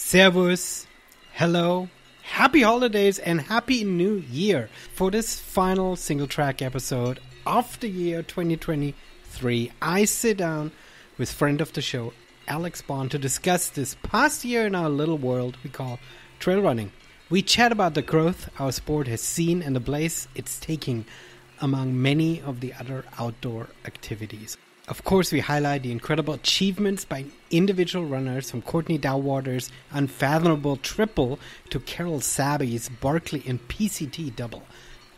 Servus, hello, happy holidays, and happy new year for this final Singletrack episode of the year 2023. I sit down with friend of the show, Alex Bond, to discuss this past year in our little world we call trail running. We chat about the growth our sport has seen and the place it's taking among many of the other outdoor activities. Of course, we highlight the incredible achievements by individual runners from Courtney Dauwalter's unfathomable triple to Karel Sabbe's Barkley and PCT double.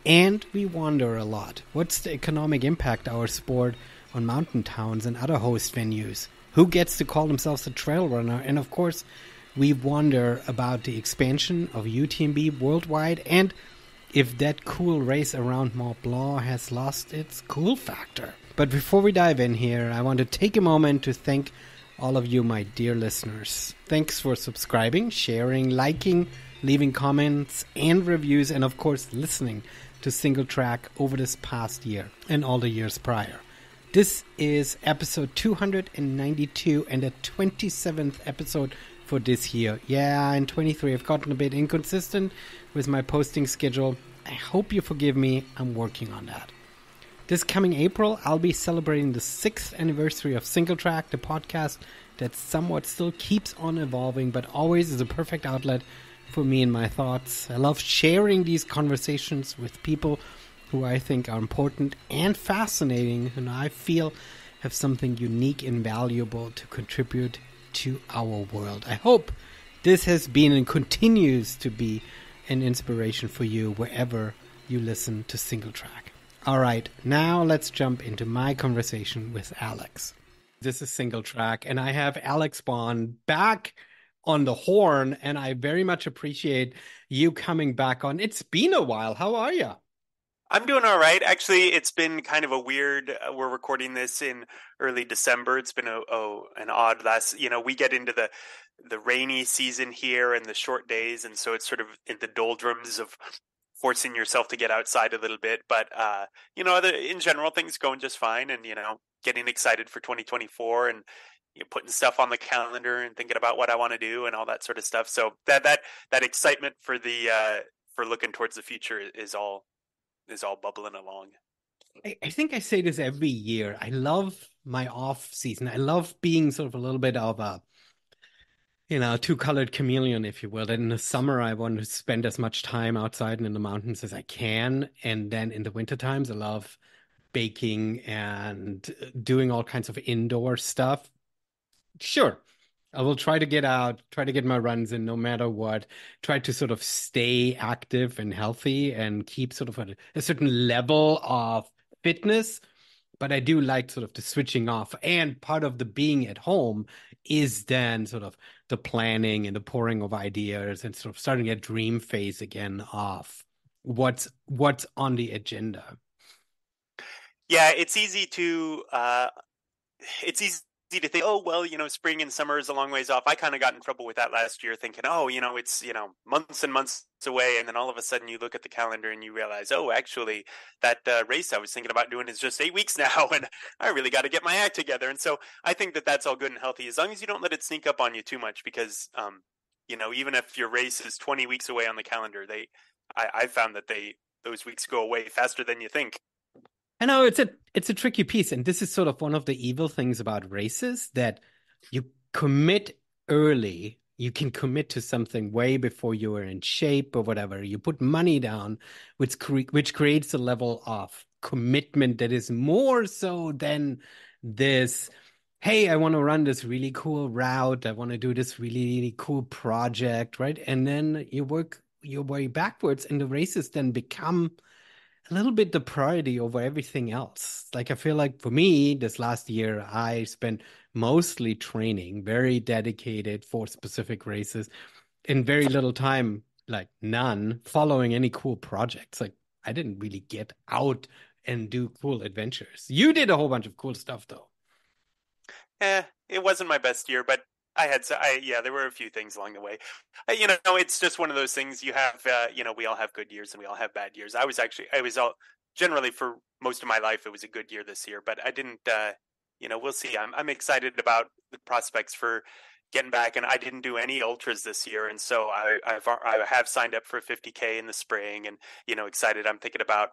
And we wonder a lot what's the economic impact our sport on mountain towns and other host venues? Who gets to call themselves a trail runner? And of course, we wonder about the expansion of UTMB worldwide and if that cool race around Mont Blanc has lost its cool factor. But before we dive in here, I want to take a moment to thank all of you, my dear listeners. Thanks for subscribing, sharing, liking, leaving comments and reviews, and of course, listening to Singletrack over this past year and all the years prior. This is episode 292 and the 27th episode for this year. Yeah, in 23, I've gotten a bit inconsistent with my posting schedule. I hope you forgive me. I'm working on that. This coming April, I'll be celebrating the sixth anniversary of Singletrack, the podcast that somewhat still keeps on evolving, but always is a perfect outlet for me and my thoughts. I love sharing these conversations with people who I think are important and fascinating, and I feel have something unique and valuable to contribute to our world. I hope this has been and continues to be an inspiration for you wherever you listen to Singletrack. All right, now let's jump into my conversation with Alex. This is Singletrack, and I have Alex Bond back on the horn, and I very much appreciate you coming back on. It's been a while. How are you? I'm doing all right. Actually, it's been kind of a weird. Uh, we're recording this in early December. It's been a oh an odd last. You know, we get into the the rainy season here and the short days, and so it's sort of in the doldrums of forcing yourself to get outside a little bit. But uh, you know, the, in general, things going just fine, and you know, getting excited for 2024 and you know, putting stuff on the calendar and thinking about what I want to do and all that sort of stuff. So that that that excitement for the uh, for looking towards the future is all is all bubbling along. I, I think I say this every year. I love my off season. I love being sort of a little bit of a you know, two colored chameleon, if you will. in the summer, I want to spend as much time outside and in the mountains as I can. And then in the winter times, I love baking and uh, doing all kinds of indoor stuff. Sure, I will try to get out, try to get my runs in no matter what, try to sort of stay active and healthy and keep sort of a, a certain level of fitness. But I do like sort of the switching off. And part of the being at home is then sort of the planning and the pouring of ideas and sort of starting a dream phase again of what's what's on the agenda. Yeah, it's easy to uh it's easy to think, oh well, you know, spring and summer is a long ways off. I kind of got in trouble with that last year, thinking, oh, you know, it's you know months and months away, and then all of a sudden you look at the calendar and you realize, oh, actually, that uh, race I was thinking about doing is just eight weeks now, and I really got to get my act together. And so I think that that's all good and healthy as long as you don't let it sneak up on you too much, because um, you know, even if your race is twenty weeks away on the calendar, they, I, I found that they those weeks go away faster than you think. I know it's a it's a tricky piece, and this is sort of one of the evil things about races that you commit early. You can commit to something way before you are in shape or whatever. You put money down, which cre- which creates a level of commitment that is more so than this. Hey, I want to run this really cool route. I want to do this really, really cool project, right? And then you work your way backwards, and the races then become a little bit the priority over everything else. Like I feel like for me, this last year, I spent mostly training, very dedicated for specific races, in very little time, like none, following any cool projects. Like I didn't really get out and do cool adventures. You did a whole bunch of cool stuff though. Eh, it wasn't my best year, but I had, I yeah, there were a few things along the way. Uh, you know, it's just one of those things. You have, uh, you know, we all have good years and we all have bad years. I was actually, I was all generally for most of my life, it was a good year this year, but I didn't. uh You know, we'll see. I'm I'm excited about the prospects for getting back, and I didn't do any ultras this year, and so I I've I have signed up for 50k in the spring, and you know excited. I'm thinking about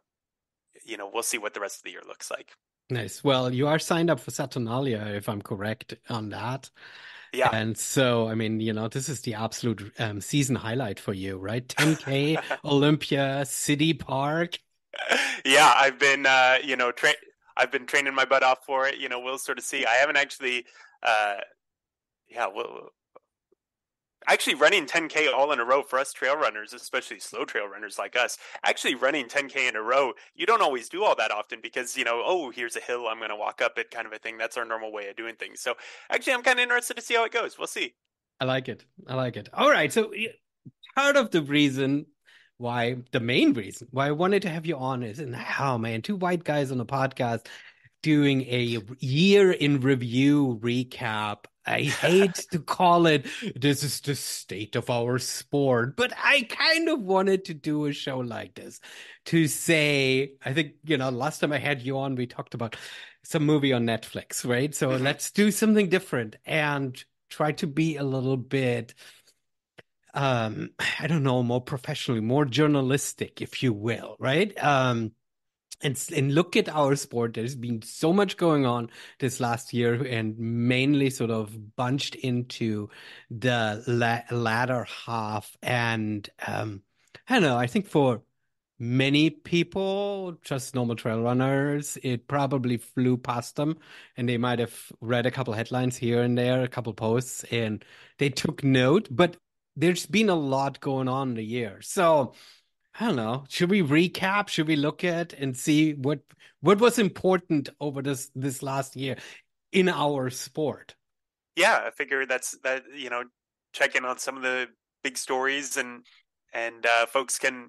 you know we'll see what the rest of the year looks like. Nice. Well, you are signed up for Saturnalia, if I'm correct on that. Yeah. And so, I mean, you know, this is the absolute um, season highlight for you, right? 10K, Olympia, City Park. Yeah, I've been, uh, you know, tra- I've been training my butt off for it. You know, we'll sort of see. I haven't actually, uh, yeah, we'll, actually running 10k all in a row for us trail runners especially slow trail runners like us actually running 10k in a row you don't always do all that often because you know oh here's a hill i'm going to walk up it kind of a thing. That's our normal way of doing things. So actually i'm kind of interested to see how it goes. We'll see. I like it. I like it. All right. So part of the reason why the main reason why i wanted to have you on is and oh man two white guys on a podcast doing a year in review recap I hate to call it this is the state of our sport, but I kind of wanted to do a show like this to say, I think, you know, last time I had you on, we talked about some movie on Netflix, right? So mm-hmm. let's do something different and try to be a little bit um i don't know more professionally more journalistic if you will right um and, and look at our sport. There's been so much going on this last year, and mainly sort of bunched into the la- latter half. And um, I don't know. I think for many people, just normal trail runners, it probably flew past them, and they might have read a couple headlines here and there, a couple posts, and they took note. But there's been a lot going on in the year, so I don't know. Should we recap? Should we look at and see what what was important over this this last year in our sport? Yeah, I figure that's that. You know, check in on some of the big stories and and uh, folks can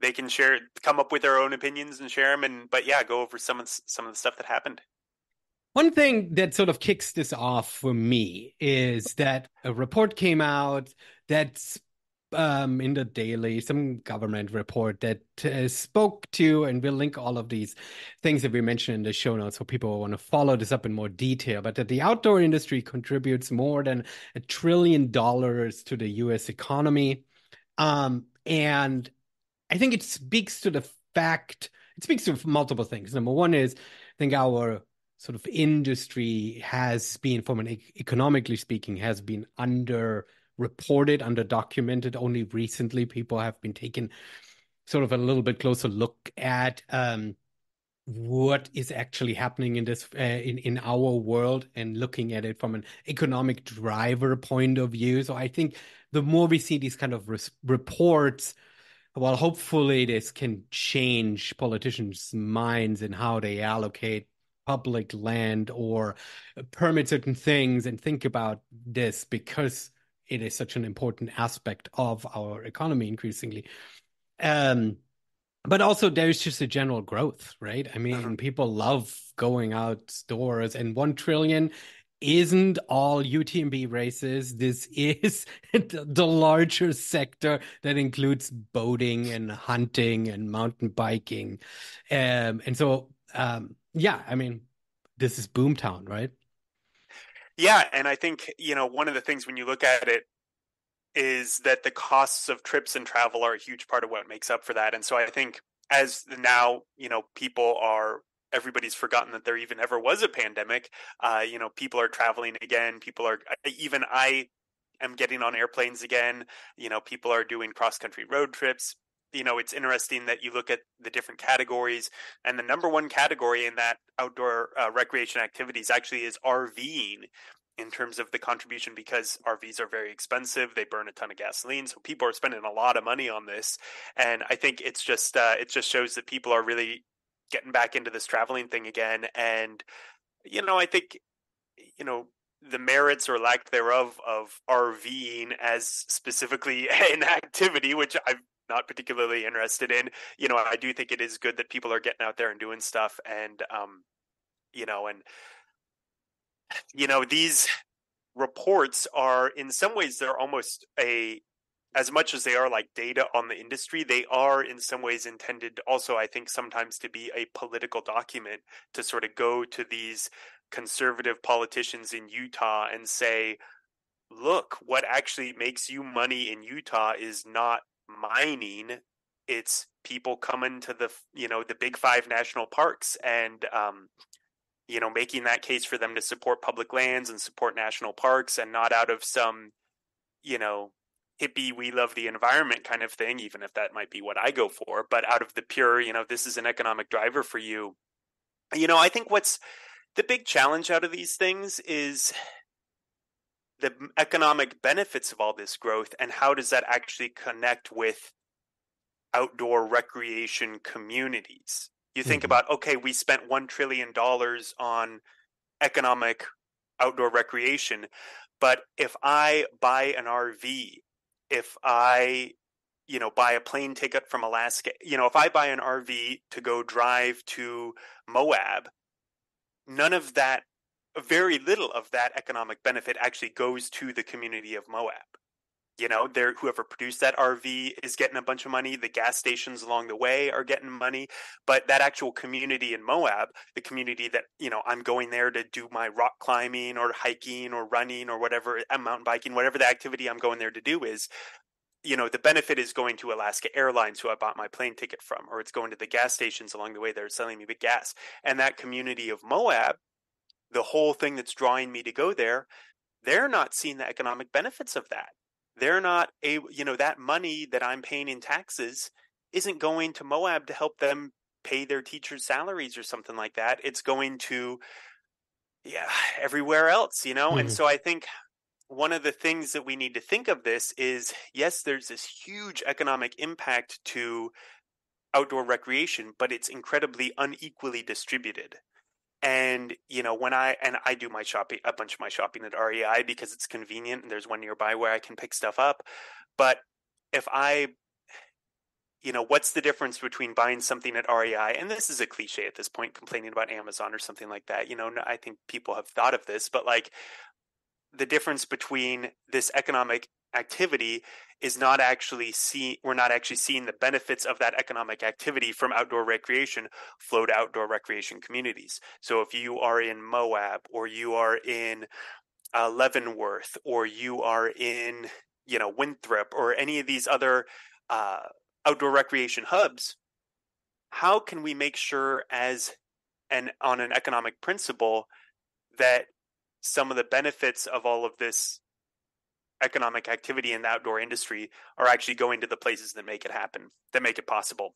they can share come up with their own opinions and share them and but yeah go over some of some of the stuff that happened one thing that sort of kicks this off for me is that a report came out that's um, in the daily, some government report that uh, spoke to, and we'll link all of these things that we mentioned in the show notes so people want to follow this up in more detail. But that the outdoor industry contributes more than a trillion dollars to the US economy. Um, and I think it speaks to the fact, it speaks to multiple things. Number one is, I think our sort of industry has been, from an economically speaking, has been under reported, under documented. Only recently, people have been taking sort of a little bit closer look at um, what is actually happening in this uh, in in our world and looking at it from an economic driver point of view. So I think the more we see these kind of res- reports, well, hopefully this can change politicians' minds and how they allocate public land or permit certain things and think about this because it is such an important aspect of our economy increasingly. Um, but also there's just a general growth, right? I mean, uh-huh. people love going outdoors, and one trillion isn't all UTMB races. This is the larger sector that includes boating and hunting and mountain biking. Um, and so, um, yeah, I mean, this is boomtown, right? Yeah, and I think you know one of the things when you look at it is that the costs of trips and travel are a huge part of what makes up for that. And so I think as now you know people are everybody's forgotten that there even ever was a pandemic. Uh, you know, people are traveling again. People are even I am getting on airplanes again. You know, people are doing cross country road trips. You know, it's interesting that you look at the different categories, and the number one category in that outdoor uh, recreation activities actually is RVing in terms of the contribution because RVs are very expensive. They burn a ton of gasoline, so people are spending a lot of money on this. And I think it's just uh, it just shows that people are really getting back into this traveling thing again. And you know, I think you know the merits or lack thereof of RVing as specifically an activity, which I'm not particularly interested in. You know, I do think it is good that people are getting out there and doing stuff, and um, you know, and you know these reports are in some ways they're almost a as much as they are like data on the industry they are in some ways intended also i think sometimes to be a political document to sort of go to these conservative politicians in utah and say look, what actually makes you money in Utah is not mining, it's people coming to the you know the big five national parks and um, you know making that case for them to support public lands and support national parks and not out of some you know hippie we love the environment kind of thing even if that might be what i go for but out of the pure you know this is an economic driver for you. You know i think what's the big challenge out of these things is the economic benefits of all this growth and how does that actually connect with outdoor recreation communities you think mm-hmm. about okay we spent 1 trillion dollars on economic outdoor recreation but if i buy an rv if I, you know, buy a plane ticket from Alaska, you know, if I buy an RV to go drive to Moab, none of that, very little of that economic benefit actually goes to the community of Moab. You know, there whoever produced that RV is getting a bunch of money. The gas stations along the way are getting money, but that actual community in Moab, the community that you know I'm going there to do my rock climbing or hiking or running or whatever, uh, mountain biking, whatever the activity I'm going there to do is, you know, the benefit is going to Alaska Airlines, who I bought my plane ticket from, or it's going to the gas stations along the way that are selling me the gas. And that community of Moab, the whole thing that's drawing me to go there, they're not seeing the economic benefits of that they're not able, you know, that money that I'm paying in taxes isn't going to Moab to help them pay their teachers' salaries or something like that. It's going to, yeah, everywhere else, you know? Mm-hmm. And so I think one of the things that we need to think of this is yes, there's this huge economic impact to outdoor recreation, but it's incredibly unequally distributed. And you know, when I and I do my shopping, a bunch of my shopping at REI because it's convenient and there's one nearby where I can pick stuff up. But if I, you know, what's the difference between buying something at REI and this is a cliche at this point, complaining about Amazon or something like that. You know, I think people have thought of this, but like the difference between this economic activity is not actually see we're not actually seeing the benefits of that economic activity from outdoor recreation flow to outdoor recreation communities. So if you are in Moab or you are in uh, Leavenworth or you are in you know Winthrop or any of these other uh, outdoor recreation hubs, how can we make sure as an on an economic principle that some of the benefits of all of this economic activity in the outdoor industry are actually going to the places that make it happen, that make it possible.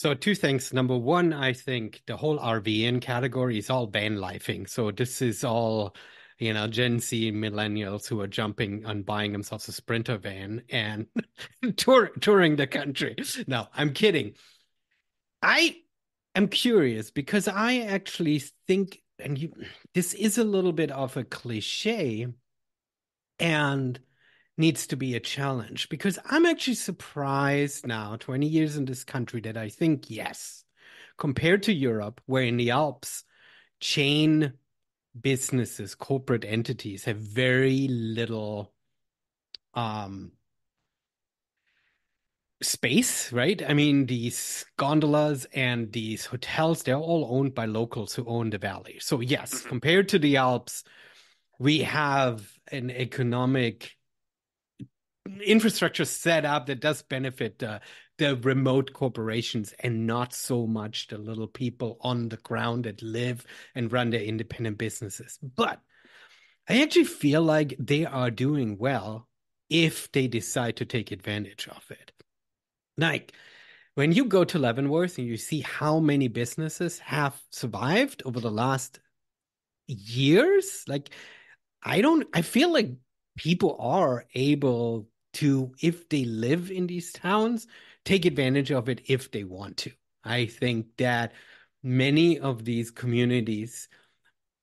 So two things. Number one, I think the whole RVing category is all van lifing. So this is all, you know, Gen Z millennials who are jumping and buying themselves a sprinter van and tour, touring the country. No, I'm kidding. I am curious because I actually think, and you, this is a little bit of a cliche, and needs to be a challenge because I'm actually surprised now, 20 years in this country, that I think, yes, compared to Europe, where in the Alps, chain businesses, corporate entities have very little um, space, right? I mean, these gondolas and these hotels, they're all owned by locals who own the valley. So, yes, mm-hmm. compared to the Alps, we have an economic infrastructure set up that does benefit uh, the remote corporations and not so much the little people on the ground that live and run their independent businesses. But I actually feel like they are doing well if they decide to take advantage of it. Like when you go to Leavenworth and you see how many businesses have survived over the last years, like I don't, I feel like people are able to, if they live in these towns, take advantage of it if they want to. I think that many of these communities,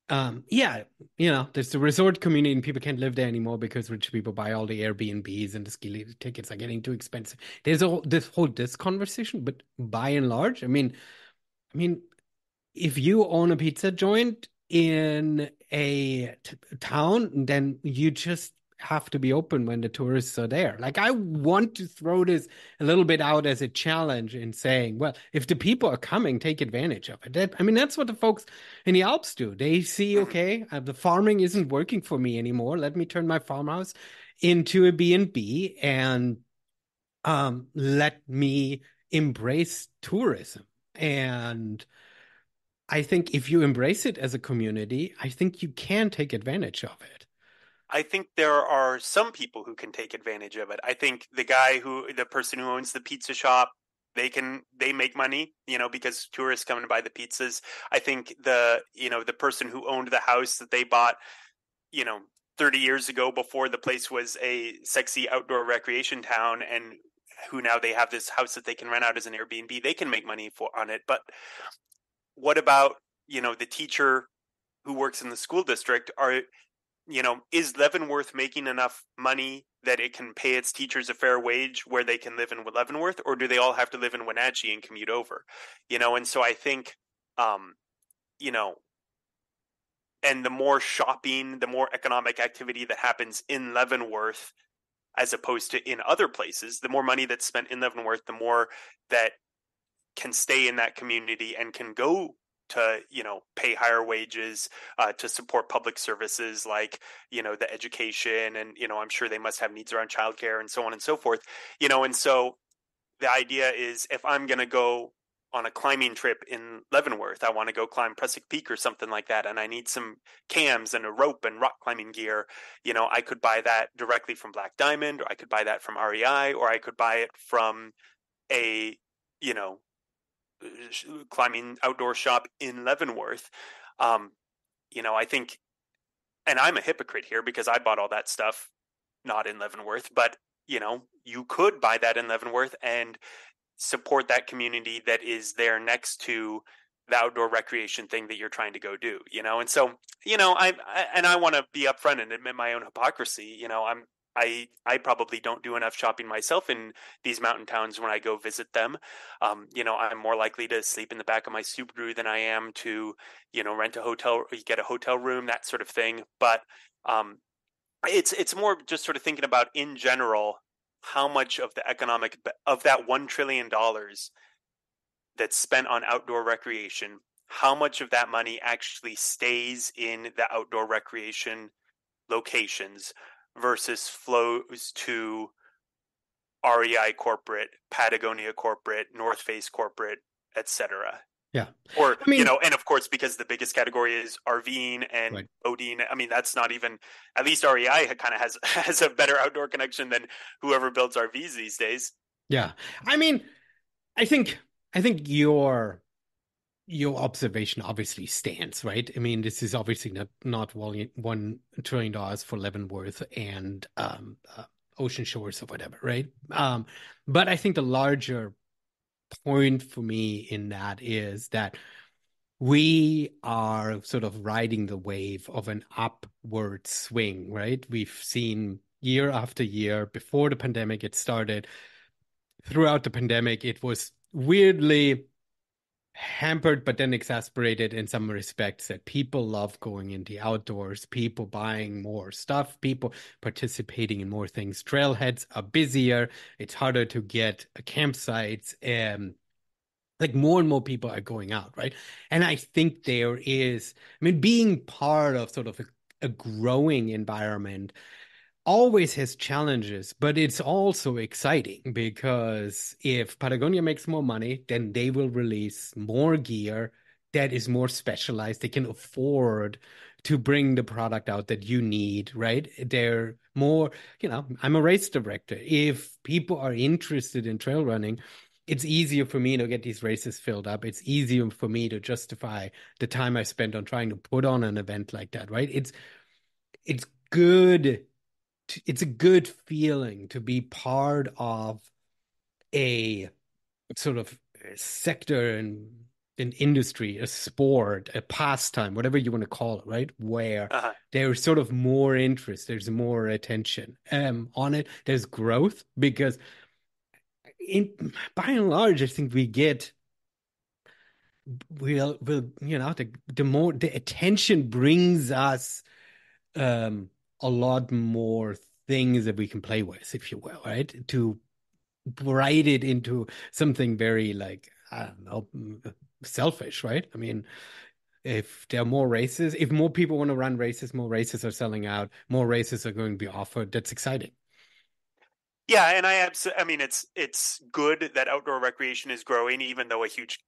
um, yeah, you know, there's the resort community and people can't live there anymore because rich people buy all the Airbnbs and the ski tickets are getting too expensive. There's a this whole this conversation, but by and large, I mean, I mean, if you own a pizza joint in a t- town, then you just have to be open when the tourists are there. Like I want to throw this a little bit out as a challenge in saying, well, if the people are coming, take advantage of it. That, I mean, that's what the folks in the Alps do. They see, mm-hmm. okay, uh, the farming isn't working for me anymore. Let me turn my farmhouse into a B&B and um, let me embrace tourism. And I think if you embrace it as a community, I think you can take advantage of it. I think there are some people who can take advantage of it. I think the guy who, the person who owns the pizza shop, they can they make money, you know, because tourists come to buy the pizzas. I think the you know the person who owned the house that they bought, you know, 30 years ago before the place was a sexy outdoor recreation town and who now they have this house that they can rent out as an Airbnb, they can make money for on it. But what about, you know, the teacher who works in the school district? Are you know, is Leavenworth making enough money that it can pay its teachers a fair wage where they can live in Leavenworth, or do they all have to live in Wenatchee and commute over? You know, and so I think, um, you know, and the more shopping, the more economic activity that happens in Leavenworth, as opposed to in other places, the more money that's spent in Leavenworth, the more that can stay in that community and can go to you know pay higher wages uh, to support public services like you know the education and you know i'm sure they must have needs around childcare and so on and so forth you know and so the idea is if i'm going to go on a climbing trip in leavenworth i want to go climb prusik peak or something like that and i need some cams and a rope and rock climbing gear you know i could buy that directly from black diamond or i could buy that from rei or i could buy it from a you know climbing outdoor shop in Leavenworth. Um, you know, I think, and I'm a hypocrite here because I bought all that stuff not in Leavenworth, but you know, you could buy that in Leavenworth and support that community that is there next to the outdoor recreation thing that you're trying to go do, you know? And so, you know, I, I and I want to be upfront and admit my own hypocrisy. You know, I'm I I probably don't do enough shopping myself in these mountain towns when I go visit them. Um, you know, I'm more likely to sleep in the back of my Subaru than I am to, you know, rent a hotel, or get a hotel room, that sort of thing. But um, it's it's more just sort of thinking about in general how much of the economic of that one trillion dollars that's spent on outdoor recreation, how much of that money actually stays in the outdoor recreation locations versus flows to REI corporate, Patagonia corporate, North Face corporate, etc. Yeah. Or I mean, you know, and of course because the biggest category is RVing and right. boating. I mean, that's not even at least REI kind of has has a better outdoor connection than whoever builds RVs these days. Yeah. I mean, I think I think your your observation obviously stands, right? I mean, this is obviously not not one trillion dollars for Leavenworth and um, uh, Ocean Shores or whatever, right? Um, but I think the larger point for me in that is that we are sort of riding the wave of an upward swing, right? We've seen year after year before the pandemic it started. Throughout the pandemic, it was weirdly hampered but then exasperated in some respects that people love going in the outdoors people buying more stuff people participating in more things. Trailheads are busier. It's harder to get campsites and like more and more people are going out right? And i think there is i mean being part of sort of a, a growing environment always has challenges, but it's also exciting because if Patagonia makes more money, then they will release more gear that is more specialized. They can afford to bring the product out that you need, right? They're more, you know, I'm a race director. If people are interested in trail running, it's easier for me to get these races filled up. It's easier for me to justify the time I spent on trying to put on an event like that, right? It's it's good it's a good feeling to be part of a sort of sector and an industry, a sport, a pastime, whatever you want to call it, right? Where uh-huh. there's sort of more interest, there's more attention um, on it. There's growth because, in by and large, I think we get we'll will you know the the more the attention brings us um a lot more things that we can play with, if you will, right? To write it into something very like I don't know, selfish, right? I mean, if there are more races, if more people want to run races, more races are selling out, more races are going to be offered. That's exciting. Yeah, and I absolutely. I mean, it's it's good that outdoor recreation is growing, even though a huge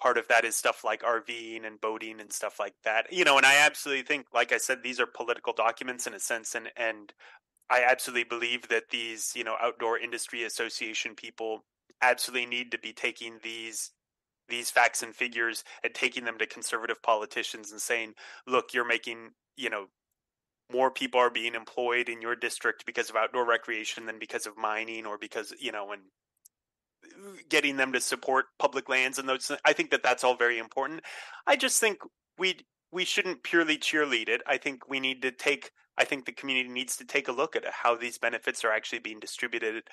part of that is stuff like RVing and boating and stuff like that. You know, and I absolutely think, like I said, these are political documents in a sense, and and I absolutely believe that these, you know, outdoor industry association people absolutely need to be taking these these facts and figures and taking them to conservative politicians and saying, look, you're making, you know, more people are being employed in your district because of outdoor recreation than because of mining or because, you know, and getting them to support public lands and those I think that that's all very important. I just think we we shouldn't purely cheerlead it. I think we need to take I think the community needs to take a look at how these benefits are actually being distributed,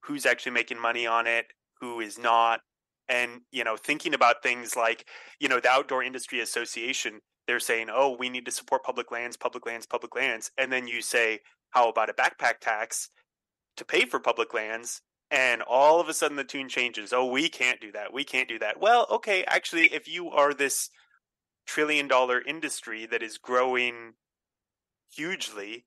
who's actually making money on it, who is not, and you know thinking about things like you know the outdoor industry association they're saying oh we need to support public lands public lands public lands and then you say how about a backpack tax to pay for public lands and all of a sudden the tune changes. Oh we can't do that. We can't do that. Well okay actually if you are this trillion dollar industry that is growing hugely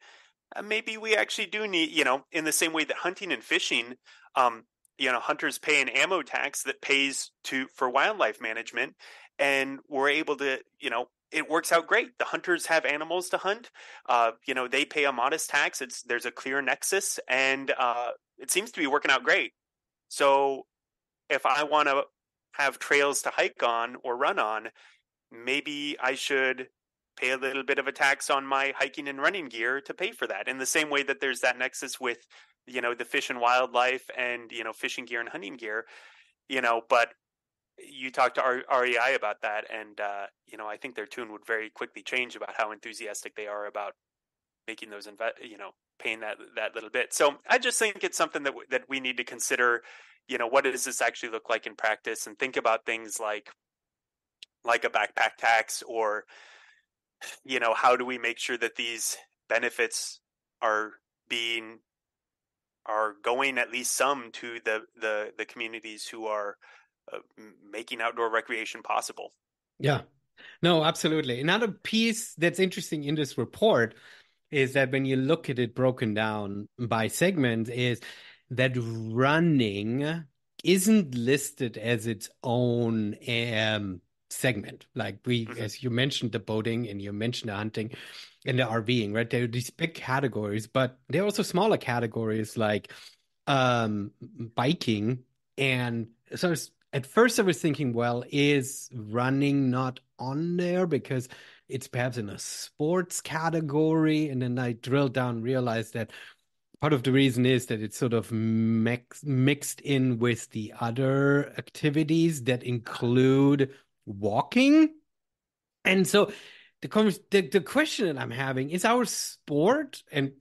uh, maybe we actually do need you know in the same way that hunting and fishing um, you know hunters pay an ammo tax that pays to for wildlife management and we're able to you know it works out great. The hunters have animals to hunt. Uh, you know they pay a modest tax. It's there's a clear nexus and uh, it seems to be working out great. So if i want to have trails to hike on or run on maybe i should pay a little bit of a tax on my hiking and running gear to pay for that in the same way that there's that nexus with you know the fish and wildlife and you know fishing gear and hunting gear you know but you talked to REI about that and uh, you know I think their tune would very quickly change about how enthusiastic they are about making those invest you know paying that that little bit so I just think it's something that w- that we need to consider you know what does this actually look like in practice and think about things like like a backpack tax or you know how do we make sure that these benefits are being are going at least some to the the the communities who are uh, making outdoor recreation possible. Yeah. No, absolutely. Another piece that's interesting in this report is that when you look at it broken down by segments is that running isn't listed as its own um, segment. Like we, mm-hmm. as you mentioned, the boating and you mentioned the hunting and the RVing, right? There are these big categories, but there are also smaller categories like um, biking. And so at first I was thinking, well, is running not on there because it's perhaps in a sports category? And then I drilled down, realized that part of the reason is that it's sort of mix, mixed in with the other activities that include walking. And so the, the the question that I'm having is our sport, and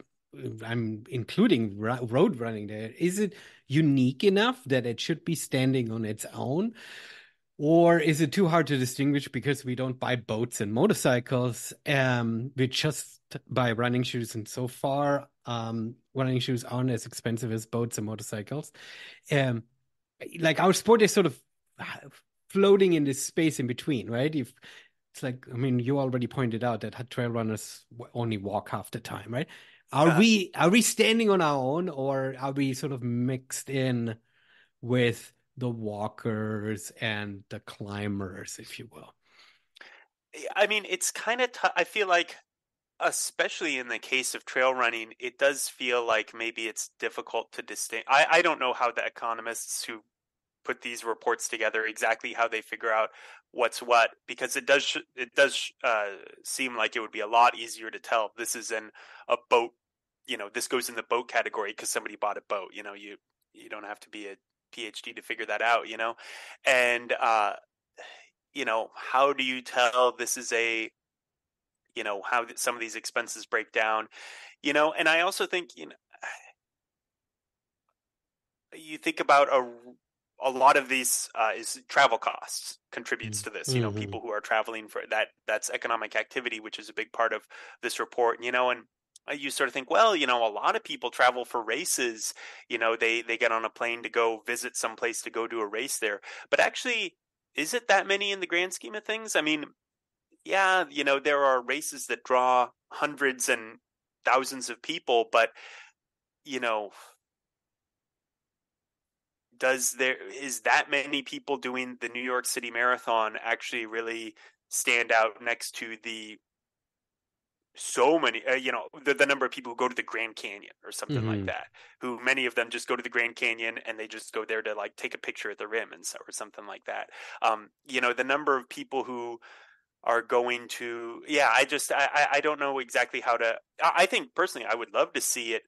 I'm including road running there. Is it unique enough that it should be standing on its own? Or is it too hard to distinguish because we don't buy boats and motorcycles? Um, we just buy running shoes, and so far, um, running shoes aren't as expensive as boats and motorcycles. Um, like our sport is sort of floating in this space in between, right? If it's like, I mean, you already pointed out that trail runners only walk half the time, right? Are yeah. we are we standing on our own, or are we sort of mixed in with the walkers and the climbers, if you will? I mean, it's kind of. T- I feel like, especially in the case of trail running, it does feel like maybe it's difficult to distinguish. I, I don't know how the economists who put these reports together exactly how they figure out what's what because it does it does uh, seem like it would be a lot easier to tell this is in a boat you know this goes in the boat category because somebody bought a boat you know you you don't have to be a phd to figure that out you know and uh you know how do you tell this is a you know how some of these expenses break down you know and i also think you know you think about a a lot of these uh, is travel costs contributes mm, to this. You know, mm-hmm. people who are traveling for that that's economic activity, which is a big part of this report. You know, and Uh, you sort of think, well, you know, a lot of people travel for races. You know, they they get on a plane to go visit some place to go do a race there. But actually, is it that many in the grand scheme of things? I mean, yeah, you know, there are races that draw hundreds and thousands of people, but you know, does there is that many people doing the New York City Marathon actually really stand out next to the so many uh, you know the, the number of people who go to the grand canyon or something mm-hmm. like that who many of them just go to the grand canyon and they just go there to like take a picture at the rim and so, or something like that um you know the number of people who are going to yeah i just i i don't know exactly how to i think personally i would love to see it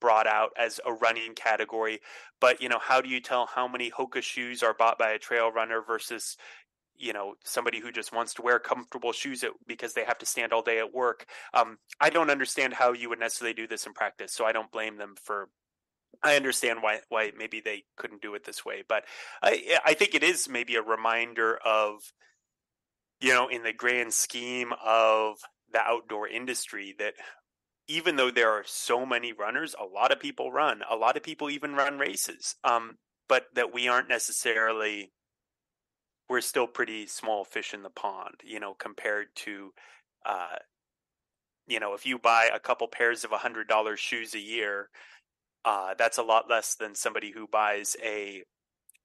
brought out as a running category but you know how do you tell how many hoka shoes are bought by a trail runner versus you know somebody who just wants to wear comfortable shoes because they have to stand all day at work um, i don't understand how you would necessarily do this in practice so i don't blame them for i understand why why maybe they couldn't do it this way but i i think it is maybe a reminder of you know in the grand scheme of the outdoor industry that even though there are so many runners a lot of people run a lot of people even run races um, but that we aren't necessarily we're still pretty small fish in the pond, you know, compared to, uh, you know, if you buy a couple pairs of a hundred dollar shoes a year, uh, that's a lot less than somebody who buys a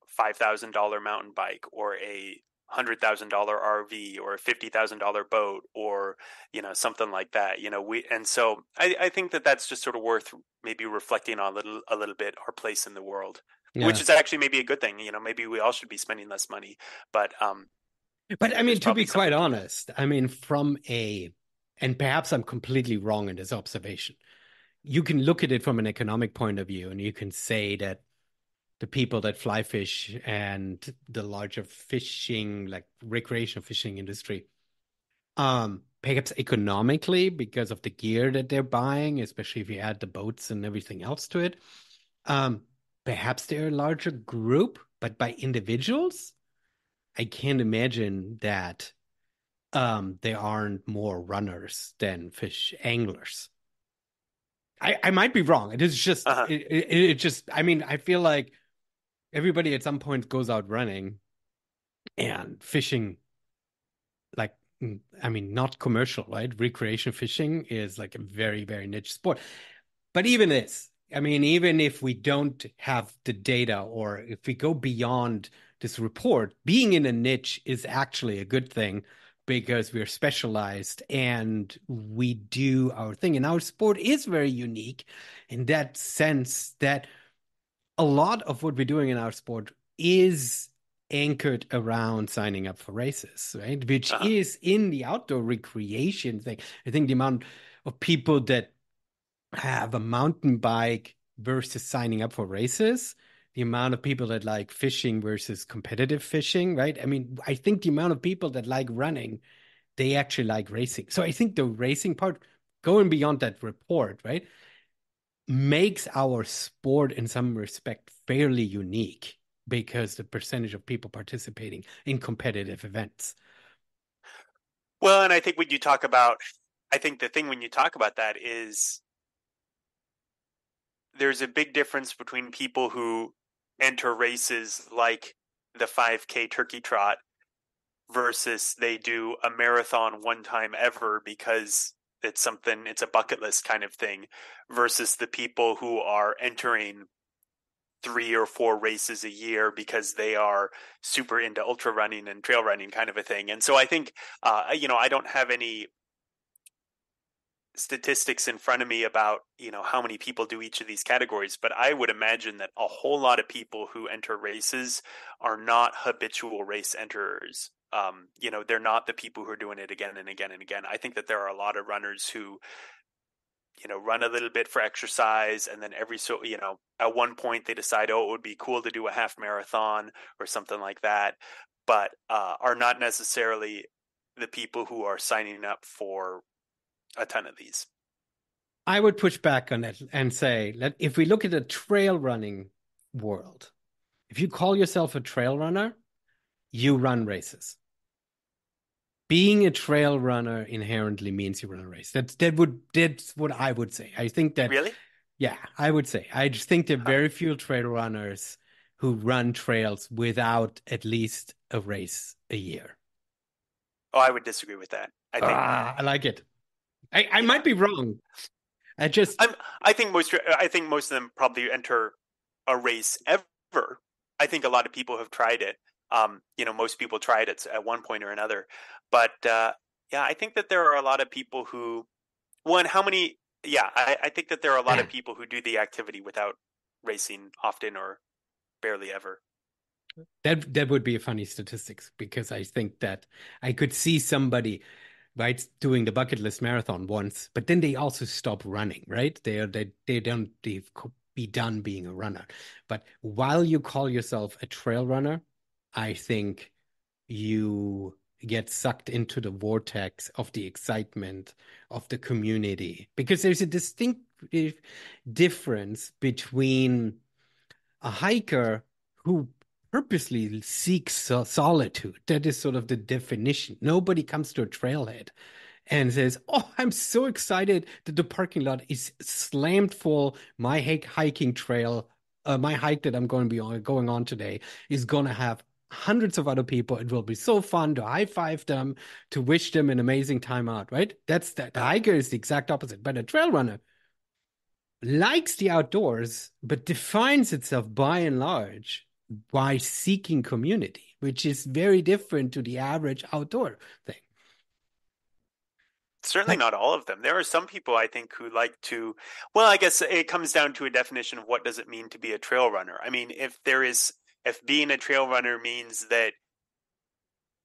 five thousand dollar mountain bike or a hundred thousand dollar RV or a fifty thousand dollar boat or you know something like that. You know, we and so I, I think that that's just sort of worth maybe reflecting on a little a little bit our place in the world yeah. which is actually maybe a good thing. You know, maybe we all should be spending less money. But um, but I mean, to be quite honest, I mean, from a and perhaps I'm completely wrong in this observation. You can look at it from an economic point of view, and you can say that the people that fly fish and the larger fishing, like recreational fishing industry, um, perhaps economically because of the gear that they're buying, especially if you add the boats and everything else to it, um, perhaps they're a larger group, but by individuals, I can't imagine that um, there aren't more runners than fish anglers. I, I might be wrong. It is just uh-huh. it, it, it just I mean I feel like everybody at some point goes out running and fishing like mm, I mean not commercial, right? Recreation fishing is like a very very niche sport. But even this, I mean, even if we don't have the data or if we go beyond this report, being in a niche is actually a good thing because we're specialized and we do our thing. And our sport is very unique in that sense that a lot of what we're doing in our sport is anchored around signing up for races, right? Which uh-huh. is in the outdoor recreation thing. I think the amount of people that have a mountain bike versus signing up for races the amount of people that like fishing versus competitive fishing right? I mean i think the amount of people that like running they actually like racing. So i think the racing part going beyond that report right makes our sport in some respect fairly unique because the percentage of people participating in competitive events. Well and i think when you talk about i think the thing when you talk about that is there's a big difference between people who enter races like the 5K Turkey Trot versus they do a marathon one time ever because it's something, it's a bucket list kind of thing, versus the people who are entering three or four races a year because they are super into ultra running and trail running kind of a thing. And so I think, uh, you know, I don't have any statistics in front of me about you know how many people do each of these categories but i would imagine that a whole lot of people who enter races are not habitual race enterers. Um, you know they're not the people who are doing it again and again and again. I think that there are a lot of runners who you know run a little bit for exercise and then every so you know at one point they decide oh it would be cool to do a half marathon or something like that but uh, are not necessarily the people who are signing up for a ton of these. I would push back on it and say that if we look at the trail running world, if you call yourself a trail runner, you run races. being a trail runner inherently means you run a race. That's that would that's what I would say. I think that really, yeah, I would say. I just think there are very few trail runners who run trails without at least a race a year. Oh, I would disagree with that. I think ah, I like it. I, I might be wrong. I just I'm, I think most I think most of them probably enter a race ever. I think a lot of people have tried it. Um, you know, most people tried it at one point or another. But uh, yeah, I think that there are a lot of people who one how many yeah, I, I think that there are a lot of people who do the activity without racing often or barely ever. That that would be a funny statistics because I think that I could see somebody right doing the bucket list marathon once, but then they also stop running, right? They are they they don't they be done being a runner. But while you call yourself a trail runner, I think you get sucked into the vortex of the excitement of the community because there's a distinct difference between a hiker who purposely seeks solitude. That is sort of the definition. Nobody comes to a trailhead and says, "Oh, I'm so excited that the parking lot is slammed full. My hiking trail, uh, my hike that I'm going to be on, going on today, is going to have hundreds of other people. It will be so fun to high five them, to wish them an amazing time out. Right? That's that. The hiker is the exact opposite. But a trail runner likes the outdoors, but defines itself by and large by seeking community, which is very different to the average outdoor thing. Certainly not all of them. There are some people I think who like to well, I guess it comes down to a definition of what does it mean to be a trail runner. I mean, if there is if being a trail runner means that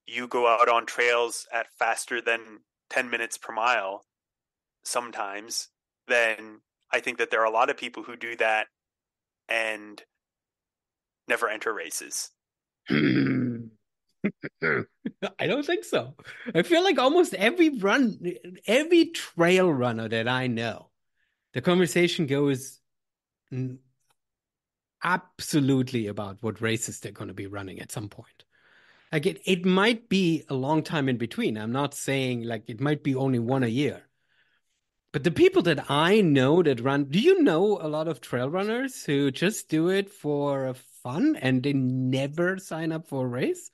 you go out on trails at faster than 10 minutes per mile sometimes, then I think that there are a lot of people who do that and never enter races. I don't think so. I feel like almost every run, every trail runner that I know, the conversation goes absolutely about what races they're going to be running at some point. Like it, it might be a long time in between. I'm not saying like it might be only one a year. But the people that I know that run, do you know a lot of trail runners who just do it for fun and they never sign up for a race?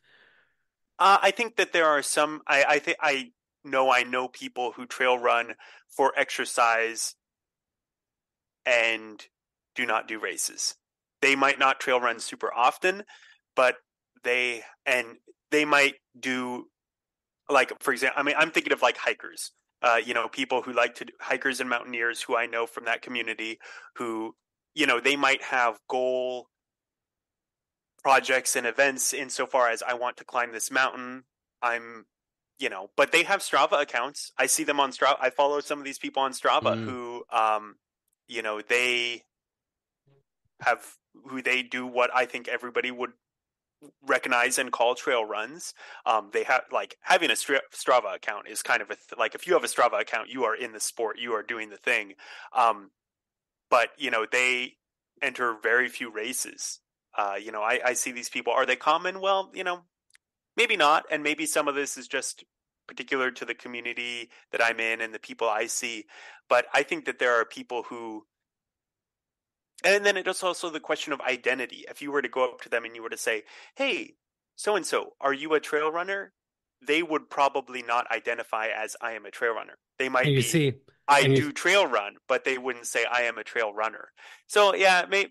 Uh, I think that there are some. I, I think I know I know people who trail run for exercise and do not do races. They might not trail run super often, but they and they might do like for example. I mean, I'm thinking of like hikers. Uh, you know, people who like to do, hikers and mountaineers who I know from that community who you know they might have goal projects and events insofar as I want to climb this mountain. I'm, you know, but they have Strava accounts. I see them on Strava. I follow some of these people on Strava mm. who, um, you know, they have who they do what I think everybody would recognize and call trail runs. Um, they have like having a Strava account is kind of a th- like if you have a Strava account, you are in the sport, you are doing the thing. Um, but you know they enter very few races uh, you know, I, I see these people. Are they common? Well, you know, maybe not, and maybe some of this is just particular to the community that I'm in and the people I see. But I think that there are people who and then it's also the question of identity. If you were to go up to them and you were to say, "Hey, so and so, are you a trail runner?" They would probably not identify as I am a trail runner. They might you be see, I do trail run, but they wouldn't say I am a trail runner. So yeah, may,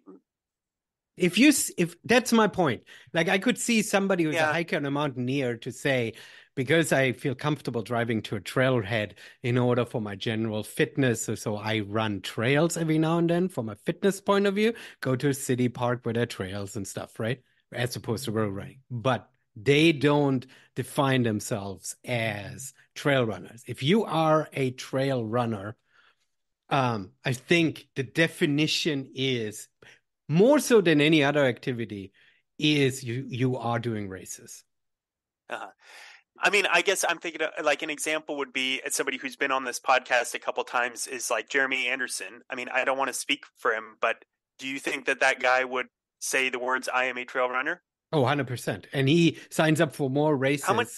if you if that's my point. Like i could see somebody who's yeah. a hiker and a mountaineer to say because i feel comfortable driving to a trailhead in order for my general fitness so, so i run trails every now and then from a fitness point of view go to a city park where there are trails and stuff right? As opposed to road running. But they don't define themselves as trail runners. If you are a trail runner um, I think the definition is more so than any other activity is you you are doing races uh-huh. I mean, I guess I'm thinking of, like an example would be somebody who's been on this podcast a couple times is like Jeremy Anderson. I mean, I don't want to speak for him, but do you think that that guy would say the words "I am a trail runner"? Oh, 100 percent. And he signs up for more races. How many,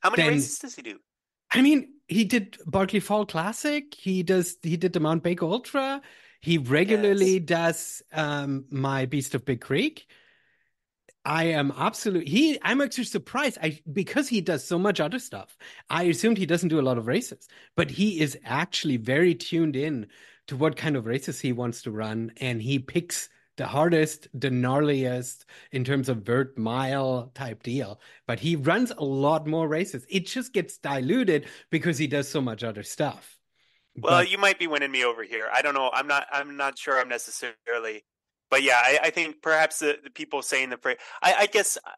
How many then- races does he do? I mean, he did Barkley Fall Classic. He does. He did the Mount Baker Ultra. He regularly does um, my Beast of Big Creek. I am absolutely he. I'm actually surprised. I because he does so much other stuff. I assumed he doesn't do a lot of races, but he is actually very tuned in to what kind of races he wants to run, and he picks the hardest, the gnarliest in terms of vert mile type deal. But he runs a lot more races. It just gets diluted because he does so much other stuff. Well, But- you might be winning me over here. I don't know. I'm not. I'm not sure. I'm necessarily. But yeah, I, I think perhaps the, the people saying the phrase. I, I guess. uh,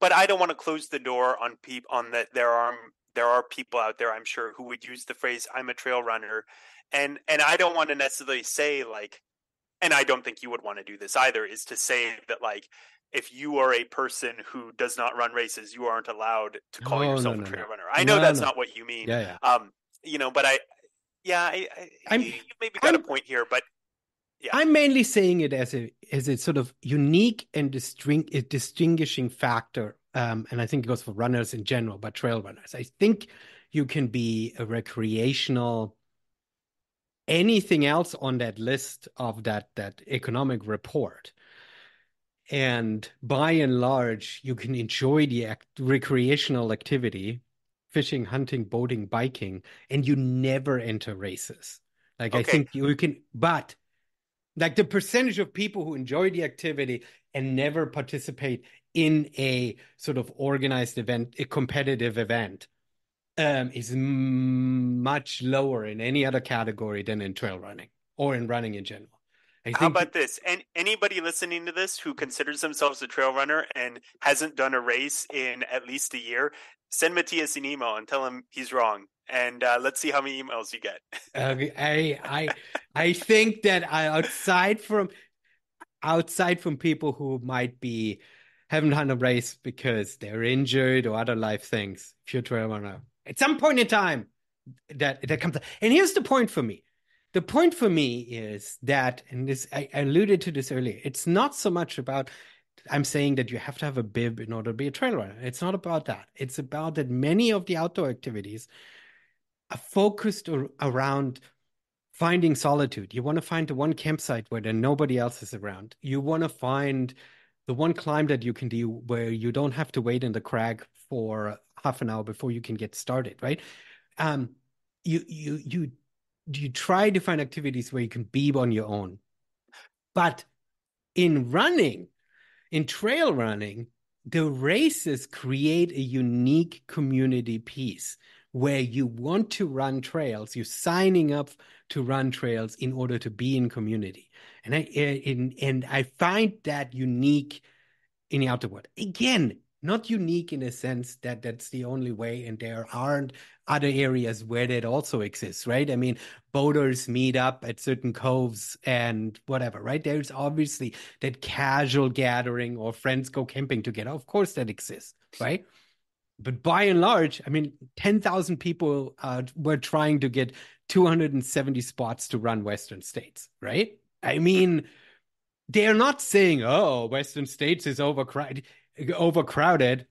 But I don't want to close the door on peop on that. There are there are people out there. I'm sure who would use the phrase "I'm a trail runner," and and I don't want to necessarily say like, and I don't think you would want to do this either. Is to say that like. If you are a person who does not run races, you aren't allowed to call No, no, yourself no, a trail no. runner. I know that's no. not what you mean yeah, yeah. um you know but i yeah i, I you maybe got a I'm- point here but Yeah. I'm mainly saying it as a as a sort of unique and distinct a distinguishing factor. Um, and I think it goes for runners in general, but trail runners. I think you can be a recreational anything else on that list of that that economic report. And by and large, you can enjoy the act, recreational activity, fishing, hunting, boating, biking, and you never enter races. Like I Okay. think you can, but like the percentage of people who enjoy the activity and never participate in a sort of organized event, a competitive event, um, is m- much lower in any other category than in trail running or in running in general. I how about this and anybody listening to this who considers themselves a trail runner and hasn't done a race in at least a year send matthias an email and tell him he's wrong and uh, let's see how many emails you get Uh, I I I think that I, outside from outside from people who might be haven't done a race because they're injured or other life things, if you're a trail runner, at some point in time that that comes. And here's the point for me. The point for me is that, and this I, alluded to this earlier. It's not so much about I'm saying that you have to have a bib in order to be a trail runner. It's not about that. It's about that many of the outdoor activities are focused ar- around finding solitude. You want to find the one campsite where there nobody else is around. You want to find the one climb that you can do where you don't have to wait in the crag for half an hour before you can get started, right? Um, you you you you try to find activities where you can be on your own. But in running, in trail running, the races create a unique community piece where you want to run trails, you're signing up to run trails in order to be in community. And I eh, in, and I find that unique in the outdoor world. Again, not unique in a sense that that's the only way, and there aren't other areas where that also exists, right? I mean, boaters meet up at certain coves and whatever, right? There's obviously that casual gathering or friends go camping together. Of course, that exists, right? But by and large, I mean, 10,000 people uh, were trying to get 270 spots to run Western States, right? I mean, they're not saying, oh, Western States is overcrowded. Overcrowded.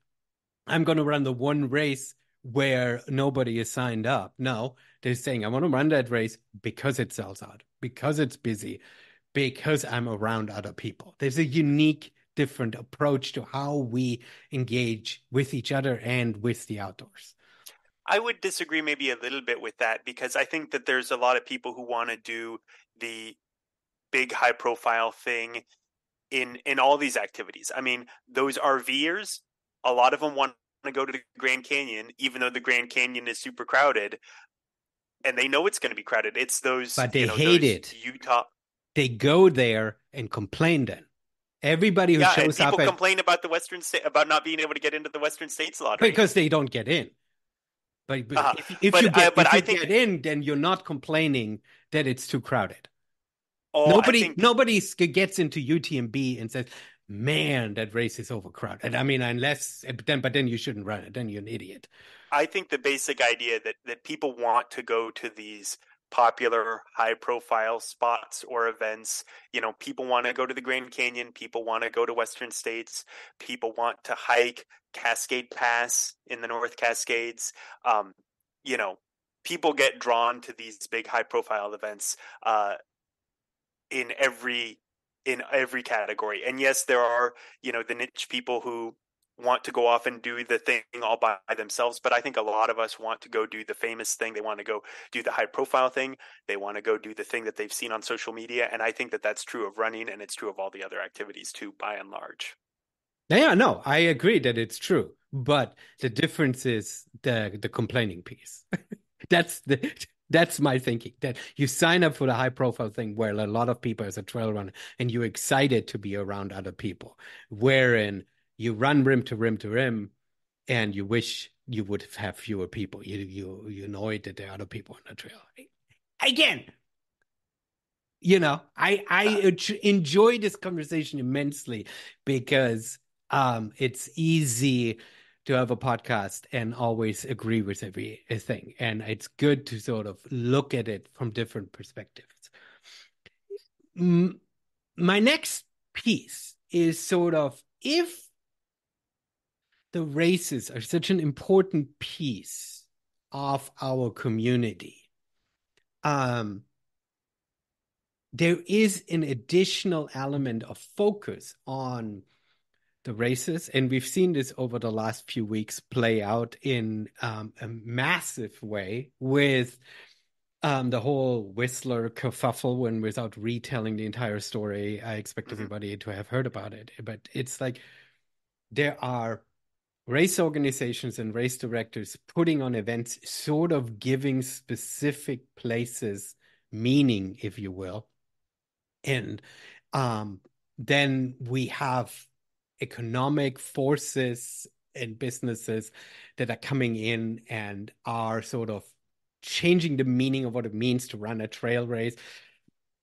I'm going to run the one race where nobody is signed up. No, they're saying, I want to run that race because it sells out, because it's busy, because I'm around other people. There's a unique, different approach to how we engage with each other and with the outdoors. I would disagree maybe a little bit with that because I think that there's a lot of people who want to do the big high profile thing in in all these activities. I mean, those RVers, a lot of them want to go to the Grand Canyon even though the Grand Canyon is super crowded and they know it's going to be crowded. It's those But they you know, hate it. Utah They go there and complain then. Everybody who yeah, shows people up at, complain about the Western state about not being able to get into the Western States lottery. because they don't get in. But, but Uh-huh. if, if But you get, but if I think- get in, then you're not complaining that it's too crowded. Oh, nobody think- nobody gets into UTMB and says, "Man, that race is overcrowded." I mean, unless but then, but then you shouldn't run it. Then you're an idiot. I think the basic idea that that people want to go to these popular high profile spots or events you know people want to go to the grand canyon people want to go to western states people want to hike cascade pass in the north cascades um, you know people get drawn to these big high profile events uh, in every in every category. And yes there are you know the niche people who want to go off and do the thing all by themselves but i think a lot of us want to go do the famous thing. They want to go do the high profile thing. They want to go do the thing that they've seen on social media and i think that that's true of running and it's true of all the other activities too by and large. Yeah no i agree that it's true but the difference is the the complaining piece. That's the that's my thinking that you sign up for the high profile thing where a lot of people as a trail runner and you're excited to be around other people wherein you run rim to rim to rim and you wish you would have fewer people. You you you annoyed that there are other people on the trail. Again you know i i enjoy this conversation immensely because um it's easy to have a podcast and always agree with everything and it's good to sort of look at it from different perspectives my next piece is sort of if the races are such an important piece of our community. Um, there is an additional element of focus on the races, and we've seen this over the last few weeks play out in um, a massive way with um, the whole Whistler kerfuffle. When without retelling the entire story, I expect mm-hmm. everybody to have heard about it. But it's like there are race organizations and race directors putting on events, sort of giving specific places meaning, if you will. And um, then we have economic forces and businesses that are coming in and are sort of changing the meaning of what it means to run a trail race.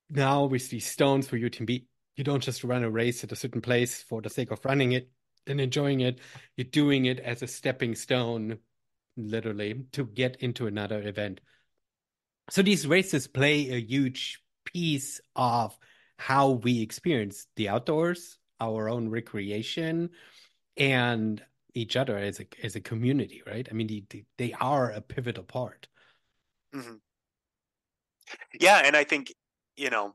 Now with these stones for UTMB, you don't just run a race at a certain place for the sake of running it and enjoying it. You're doing it as a stepping stone, literally, to get into another event. So these races play a huge piece of how we experience the outdoors, our own recreation, and each other as a as a community, right? I mean, they they are a pivotal part. Mm-hmm. Yeah, and I think you know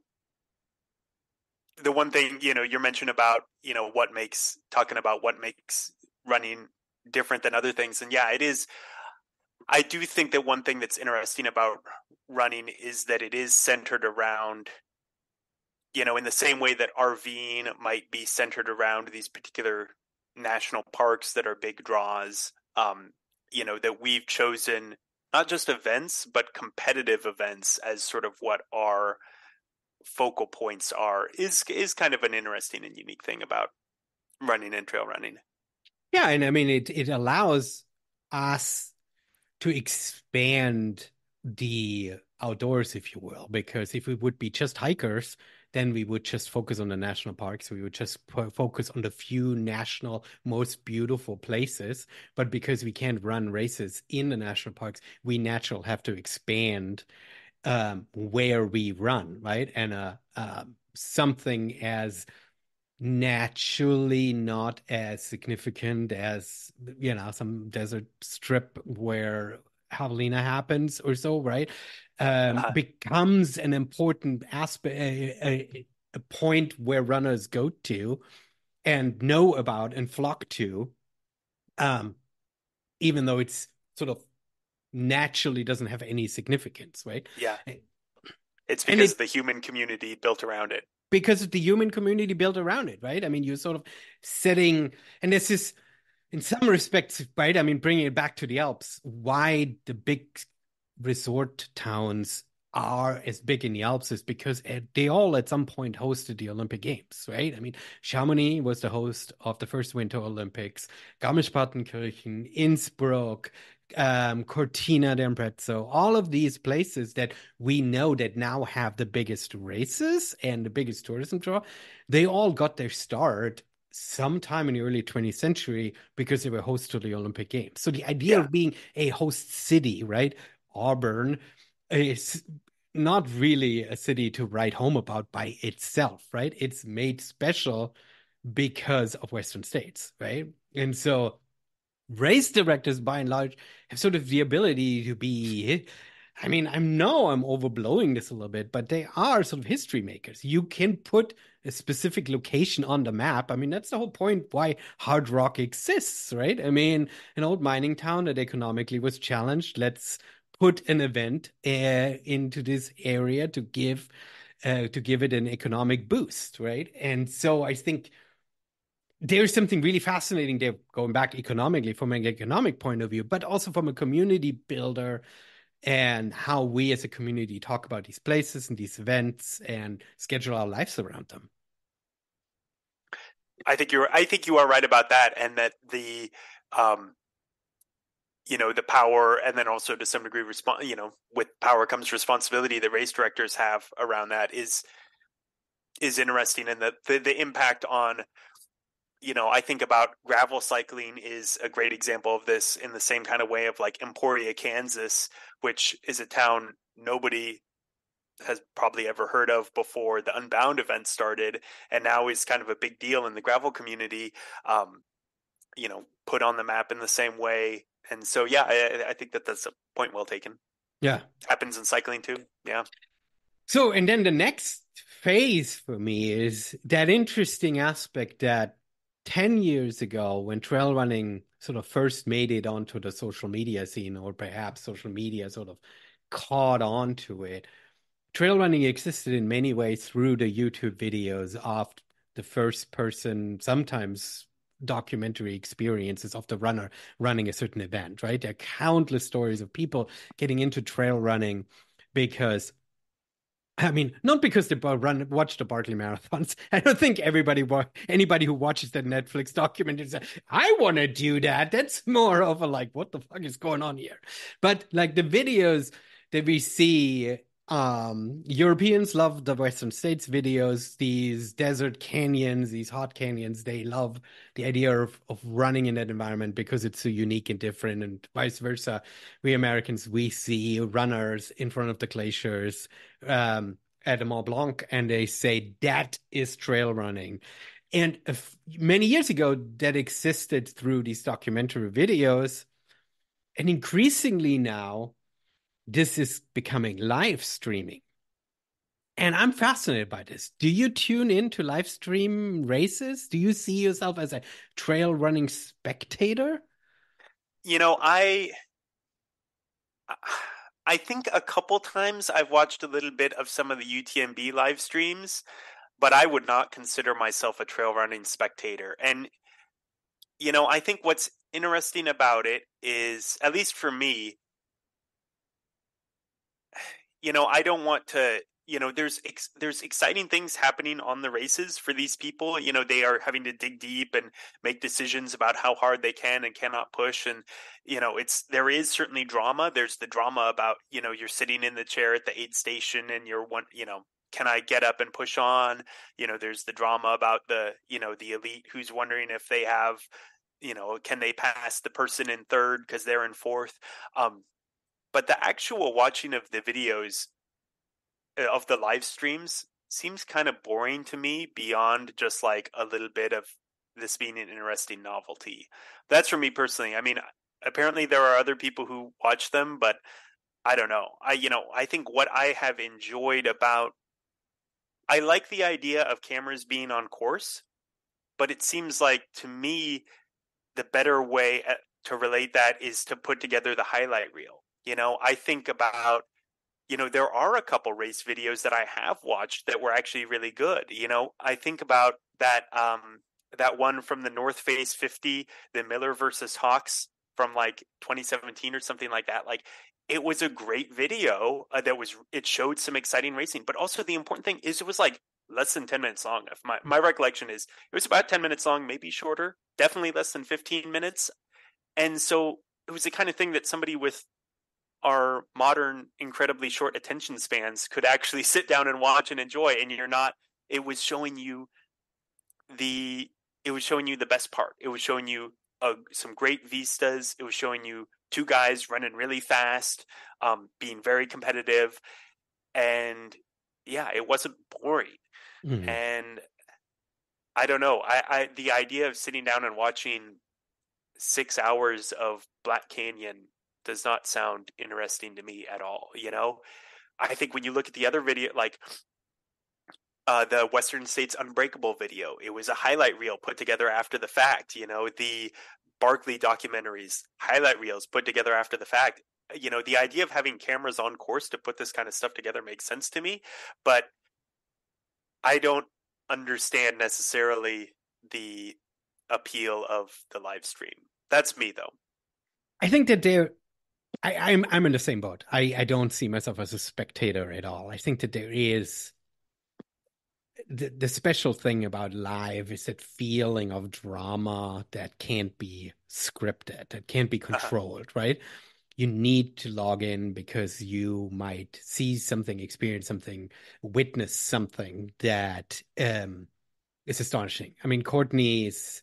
the one thing you know you're mentioning about you know what makes talking about what makes running different than other things and yeah it is i do think that one thing that's interesting about running is that it is centered around you know in the same way that RVing might be centered around these particular national parks that are big draws um you know that we've chosen not just events but competitive events as sort of what our focal points are is is kind of an interesting and unique thing about running and trail running. Yeah, and I mean it it allows us to expand the outdoors, if you will, because if we would be just hikers, then we would just focus on the national parks. We would just focus on the few national, most beautiful places. But because we can't run races in the national parks, we naturally have to expand um, where we run, right? And uh, uh, something as naturally not as significant as you know some desert strip where javelina happens or so, right? Um, uh-huh. Becomes an important aspect, a, a, a point where runners go to and know about and flock to, um, even though it's sort of naturally doesn't have any significance, right? Yeah. It's because it, the human community built around it. Because of the human community built around it, right? I mean, you're sort of setting, and this is, in some respects, right? I mean, bringing it back to the Alps, why the big resort towns are as big in the Alps is because they all at some point hosted the Olympic Games, right? I mean, Chamonix was the host of the first Winter Olympics, Garmisch-Partenkirchen, Innsbruck, um, Cortina d'Ampezzo, all of these places that we know that now have the biggest races and the biggest tourism draw, they all got their start sometime in the early 20th century because they were host to the Olympic Games. So the idea yeah. of being a host city, right? Auburn is not really a city to write home about by itself, right? It's made special because of Western states, right? And so race directors by and large have sort of the ability to be I mean, I know I'm overblowing this a little bit, but they are sort of history makers. You can put a specific location on the map. I mean, that's the whole point why Hardrock exists, right? I mean, an old mining town that economically was challenged. Let's put an event uh, into this area to give uh, to give it an economic boost, right? And so I think there's something really fascinating there going back economically from an economic point of view, but also from a community builder and how we as a community talk about these places and these events and schedule our lives around them. I think you're I think you are right about that and that the um you know the power and then also to some degree respond you know with power comes responsibility that race directors have around that is is interesting and the, the, the impact on you know, I think about gravel cycling is a great example of this in the same kind of way of like Emporia, Kansas, which is a town nobody has probably ever heard of before the Unbound event started, and now is kind of a big deal in the gravel community. Um, you know, put on the map in the same way, and so yeah, I, I think that that's a point well taken. Yeah, happens in cycling too. Yeah. So, and then the next phase for me is that interesting aspect that 10 years ago when trail running sort of first made it onto the social media scene or perhaps social media sort of caught on to it trail running existed in many ways through the youtube videos of the first person sometimes documentary experiences of the runner running a certain event right there are countless stories of people getting into trail running because I mean, not because they run watch the Barkley marathons. I don't think everybody, anybody who watches that Netflix documentary, says, "I want to do that." That's more of a like, "What the fuck is going on here?" But like the videos that we see um, Europeans love the Western States videos, these desert canyons, these hot canyons. They love the idea of, of running in that environment because it's so unique and different, and vice versa. We Americans, we see runners in front of the glaciers um, at the Mont Blanc, and they say that is trail running. And many years ago, that existed through these documentary videos. And increasingly now, this is becoming live streaming. And I'm fascinated by this. Do you tune into live stream races? Do you see yourself as a trail running spectator? You know, I I think a couple times I've watched a little bit of some of the UTMB live streams, but I would not consider myself a trail running spectator. And you know, I think what's interesting about it is at least for me, you know, I don't want to you know there's ex- there's exciting things happening on the races for these people you know they are having to dig deep and make decisions about how hard they can and cannot push and you know it's there is certainly drama there's the drama about you know you're sitting in the chair at the aid station and you're one you know can I get up and push on? You know, there's the drama about the, you know, the elite who's wondering if they have, you know, can they pass the person in third because they're in fourth. Um, but the actual watching of the videos uh, of the live streams seems kind of boring to me beyond just like a little bit of this being an interesting novelty. That's for me personally. I mean, apparently there are other people who watch them, but I don't know. I you know, I think what I have enjoyed about I like the idea of cameras being on course, but it seems like to me the better way uh, to relate that is to put together the highlight reel. You know, I think about, you know, there are a couple race videos that I have watched that were actually really good. You know, I think about that um that one from the North Face 50, the Miller versus Hawks from like 2017 or something like that. Like it was a great video uh, that was it showed some exciting racing, but also the important thing is it was like less than 10 minutes long. If my my recollection is it was about 10 minutes long, maybe shorter, definitely less than 15 minutes. And so it was the kind of thing that somebody with our modern, incredibly short attention spans could actually sit down and watch and enjoy. And you're not, it was showing you the, it was showing you the best part. It was showing you uh, some great vistas. It was showing you two guys running really fast, um, being very competitive. and yeah, it wasn't boring. Mhm. And I don't know. I, I the idea of sitting down and watching six hours of Black Canyon does not sound interesting to me at all. You know, I think when you look at the other video, like uh, the Western States Unbreakable video, it was a highlight reel put together after the fact. You know, the Barkley documentaries, highlight reels put together after the fact. You know, the idea of having cameras on course to put this kind of stuff together makes sense to me, but I don't understand necessarily the appeal of the live stream. That's me though. I think that they're. I, I'm I'm in the same boat. I, I don't see myself as a spectator at all. I think that there is the the special thing about live is that feeling of drama that can't be scripted, that can't be Uh-huh. controlled, right? You need to log in because you might see something, experience something, witness something that um, is astonishing. I mean, Courtney's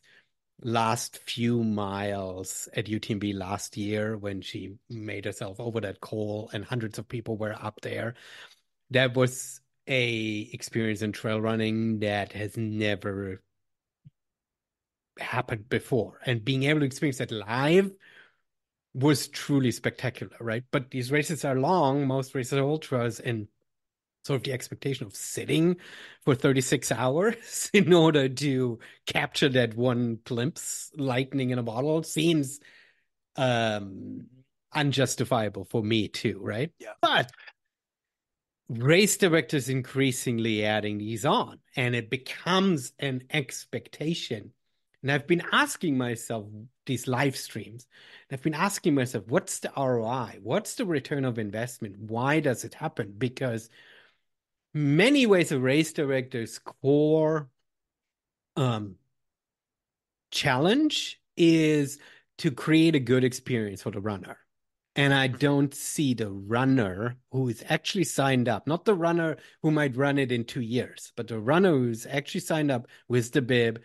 last few miles at UTMB last year when she made herself over that col and hundreds of people were up there. That was a experience in trail running that has never happened before. And being able to experience that live was truly spectacular, right? But these races are long, most races are ultras, and sort of the expectation of sitting for 36 hours in order to capture that one glimpse, lightning in a bottle, seems um unjustifiable for me too, right? Yeah. But race directors increasingly adding these on, and it becomes an expectation. And I've been asking myself these live streams, and I've been asking myself, what's the ROI? What's the return of investment? Why does it happen? Because many ways a race director's core um, challenge is to create a good experience for the runner. And I don't see the runner who is actually signed up, not the runner who might run it in two years, but the runner who's actually signed up with the bib,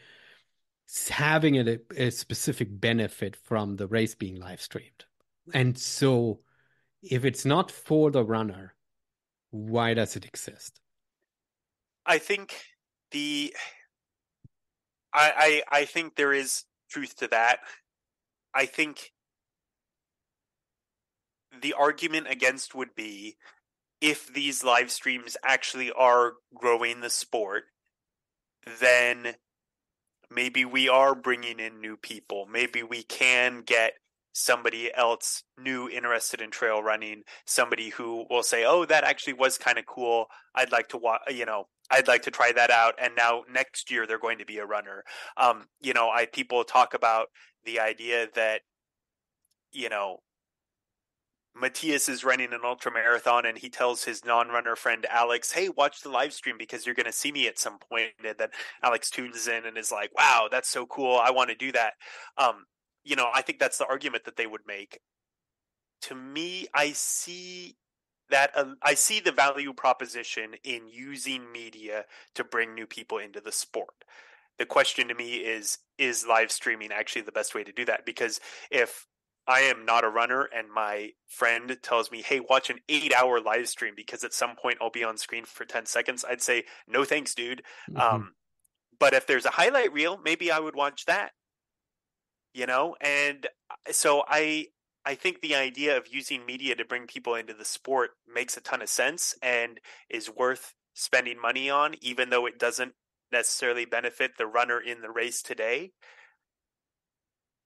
having a, a specific benefit from the race being live streamed. And so if it's not for the runner, why does it exist? I think the I, I I think there is truth to that. I think the argument against would be if these live streams actually are growing the sport, then maybe we are bringing in new people. Maybe we can get somebody else new interested in trail running, somebody who will say, "Oh, that actually was kind of cool. I'd like to watch, you know, I'd like to try that out." And now next year they're going to be a runner. Um, you know, I people talk about the idea that you know Matthias is running an ultra marathon and he tells his non-runner friend Alex, "Hey, watch the live stream because you're going to see me at some point." And then Alex tunes in and is like, "Wow, that's so cool! I want to do that." Um, you know, I think that's the argument that they would make. To me, I see that uh, I see the value proposition in using media to bring new people into the sport. The question to me is: Is live streaming actually the best way to do that? Because if I am not a runner and my friend tells me, hey, watch an eight hour live stream because at some point I'll be on screen for 10 seconds, I'd say, no thanks, dude. Mhm. Um, but if there's a highlight reel, maybe I would watch that. You know, and uh, so I I think the idea of using media to bring people into the sport makes a ton of sense and is worth spending money on, even though it doesn't necessarily benefit the runner in the race today.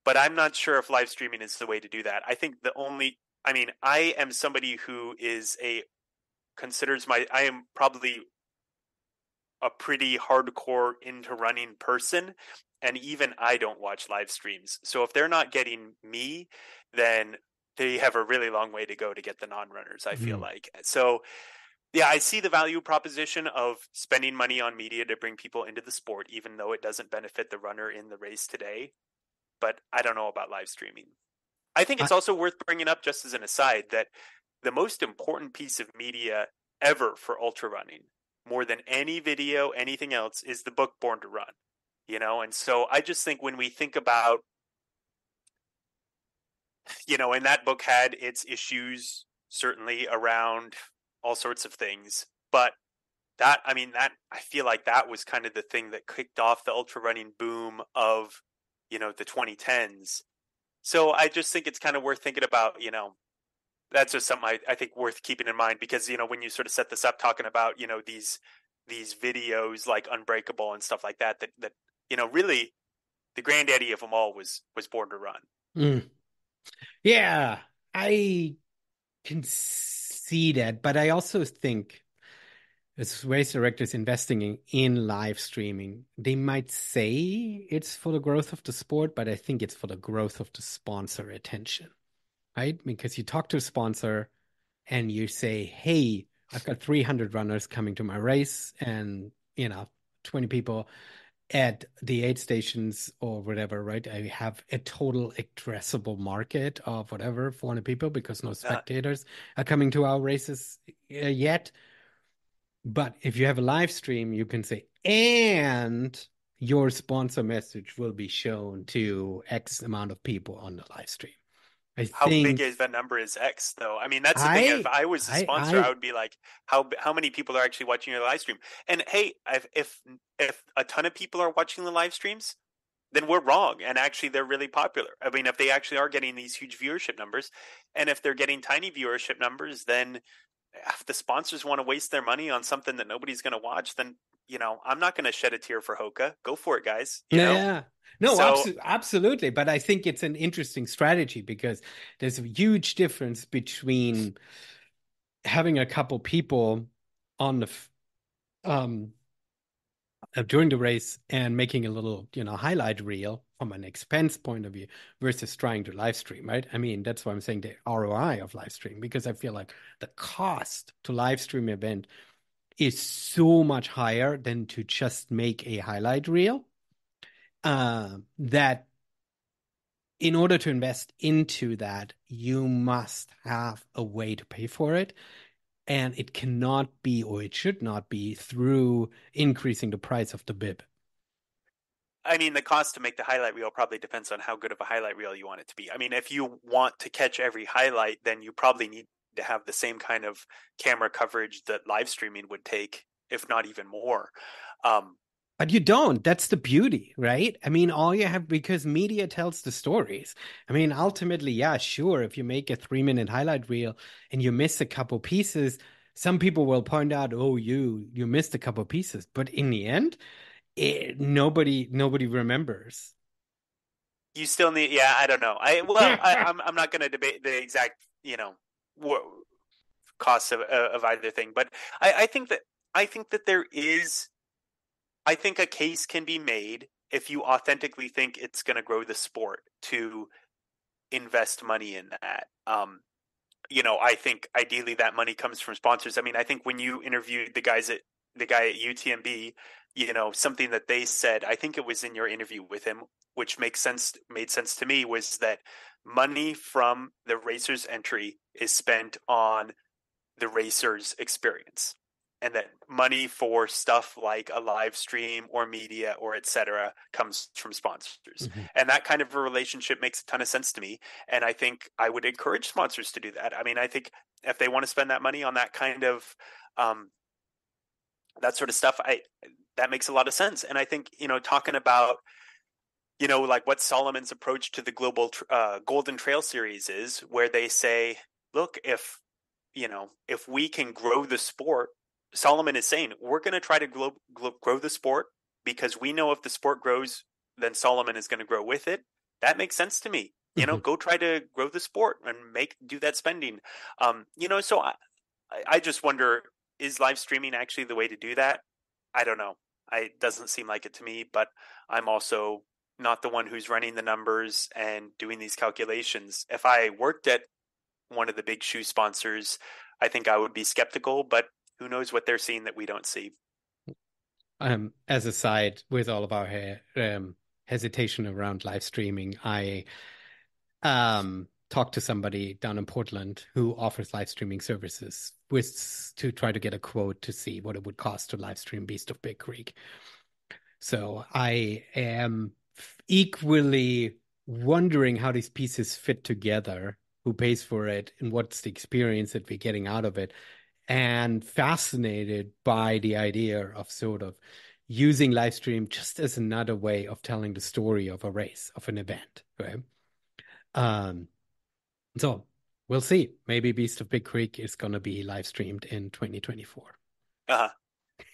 But I'm not sure if live streaming is the way to do that. I think the only I mean, I am somebody who is a considers my I am probably a pretty hardcore into running person and even I don't watch live streams. So if they're not getting me, then they have a really long way to go to get the non-runners, I feel Mm. like. So yeah, I see the value proposition of spending money on media to bring people into the sport even though it doesn't benefit the runner in the race today. But I don't know about live streaming. I think it's also worth bringing up just as an aside that the most important piece of media ever for ultra running more than any video, anything else, is the book Born to Run. You know, and so I just think when we think about, you know, and that book had its issues certainly around all sorts of things. But that, I mean, that I feel like that was kind of the thing that kicked off the ultra running boom of, you know, the 2010s. So I just think it's kind of worth thinking about, you know, that's just something I, I think worth keeping in mind because, you know, when you sort of set this up talking about, you know, these these videos like Unbreakable and stuff like that, that that, you know, really the granddaddy of them all was was Born to Run. Mm. Yeah, I can see that, but I also think as race directors investing in, in live streaming, they might say it's for the growth of the sport, but I think it's for the growth of the sponsor attention, right? Because you talk to a sponsor and you say, "Hey, I've got 300 runners coming to my race, and you know, 20 people." at the aid stations or whatever, right? I have a total addressable market of whatever 400 people because no spectators yeah. are coming to our races uh, yet. But if you have a live stream, you can say, and your sponsor message will be shown to X amount of people on the live stream. I how think, big is that number is X though? I mean, that's the I, thing. If I was a sponsor, I, I, would be like, how how many people are actually watching your live stream? And hey, if if if a ton of people are watching the live streams, then we're wrong. And actually, they're really popular. I mean, if they actually are getting these huge viewership numbers, and if they're getting tiny viewership numbers, then eh, if the sponsors want to waste their money on something that nobody's going to watch, then you know I'm not going to shed a tear for Hoka. Go for it, guys. You yeah, know? no, so, abso- absolutely. But I think it's an interesting strategy because there's a huge difference between having a couple people on the um uh, during the race and making a little you know highlight reel from an expense point of view versus trying to live stream, right? I mean, that's why I'm saying the ROI of live stream because I feel like the cost to live stream event is so much higher than to just make a highlight reel. Uh, that in order to invest into that, you must have a way to pay for it. And it cannot be, or it should not be, through increasing the price of the bib. I mean, the cost to make the highlight reel probably depends on how good of a highlight reel you want it to be. I mean, if you want to catch every highlight, then you probably need to have the same kind of camera coverage that live streaming would take, if not even more. Um, but you don't. That's the beauty, right? I mean, all you have because media tells the stories. I mean, ultimately, yeah, sure. If you make a three minute highlight reel and you miss a couple pieces, some people will point out, "Oh, you you missed a couple pieces." But in the end, it, nobody nobody remembers. You still need, yeah. I don't know. I well, I, I'm, I'm not going to debate the exact, you know, costs of of either thing, but I, I think that I think that there is, I think a case can be made if you authentically think it's going to grow the sport to invest money in that. Um, you know, I think ideally that money comes from sponsors. I mean, I think when you interviewed the guys at the guy at UTMB, you know something that they said i think it was in your interview with him which makes sense made sense to me was that money from the racer's entry is spent on the racer's experience. And that money for stuff like a live stream or media or etc comes from sponsors. Mm-hmm. and that kind of a relationship makes a ton of sense to me. And i think i would encourage sponsors to do that. I mean i think if they want to spend that money on that kind of um, that sort of stuff i that makes a lot of sense. And I think, you know, talking about, you know, like what Salomon's approach to the global uh, Golden Trail series is, where they say, look, if, you know, if we can grow the sport, Salomon is saying, we're going to try to grow, grow the sport because we know if the sport grows, then Salomon is going to grow with it. That makes sense to me. You know, mm-hmm. go try to grow the sport and make do that spending. Um, you know, so I, I just wonder, is live streaming actually the way to do that? I don't know. I, it doesn't seem like it to me, but I'm also not the one who's running the numbers and doing these calculations. If I worked at one of the big shoe sponsors, I think I would be skeptical, but who knows what they're seeing that we don't see. Um, as a side, with all of our um, hesitation around live streaming, I um, talked to somebody down in Portland who offers live streaming services with to try to get a quote to see what it would cost to live stream Beast of Big Creek. So I am equally wondering how these pieces fit together, who pays for it, and what's the experience that we're getting out of it. and fascinated by the idea of sort of using live stream just as another way of telling the story of a race, of an event, right? Um, so we'll see. Maybe Beast of Big Creek is going to be live streamed in 2024. Uh-huh.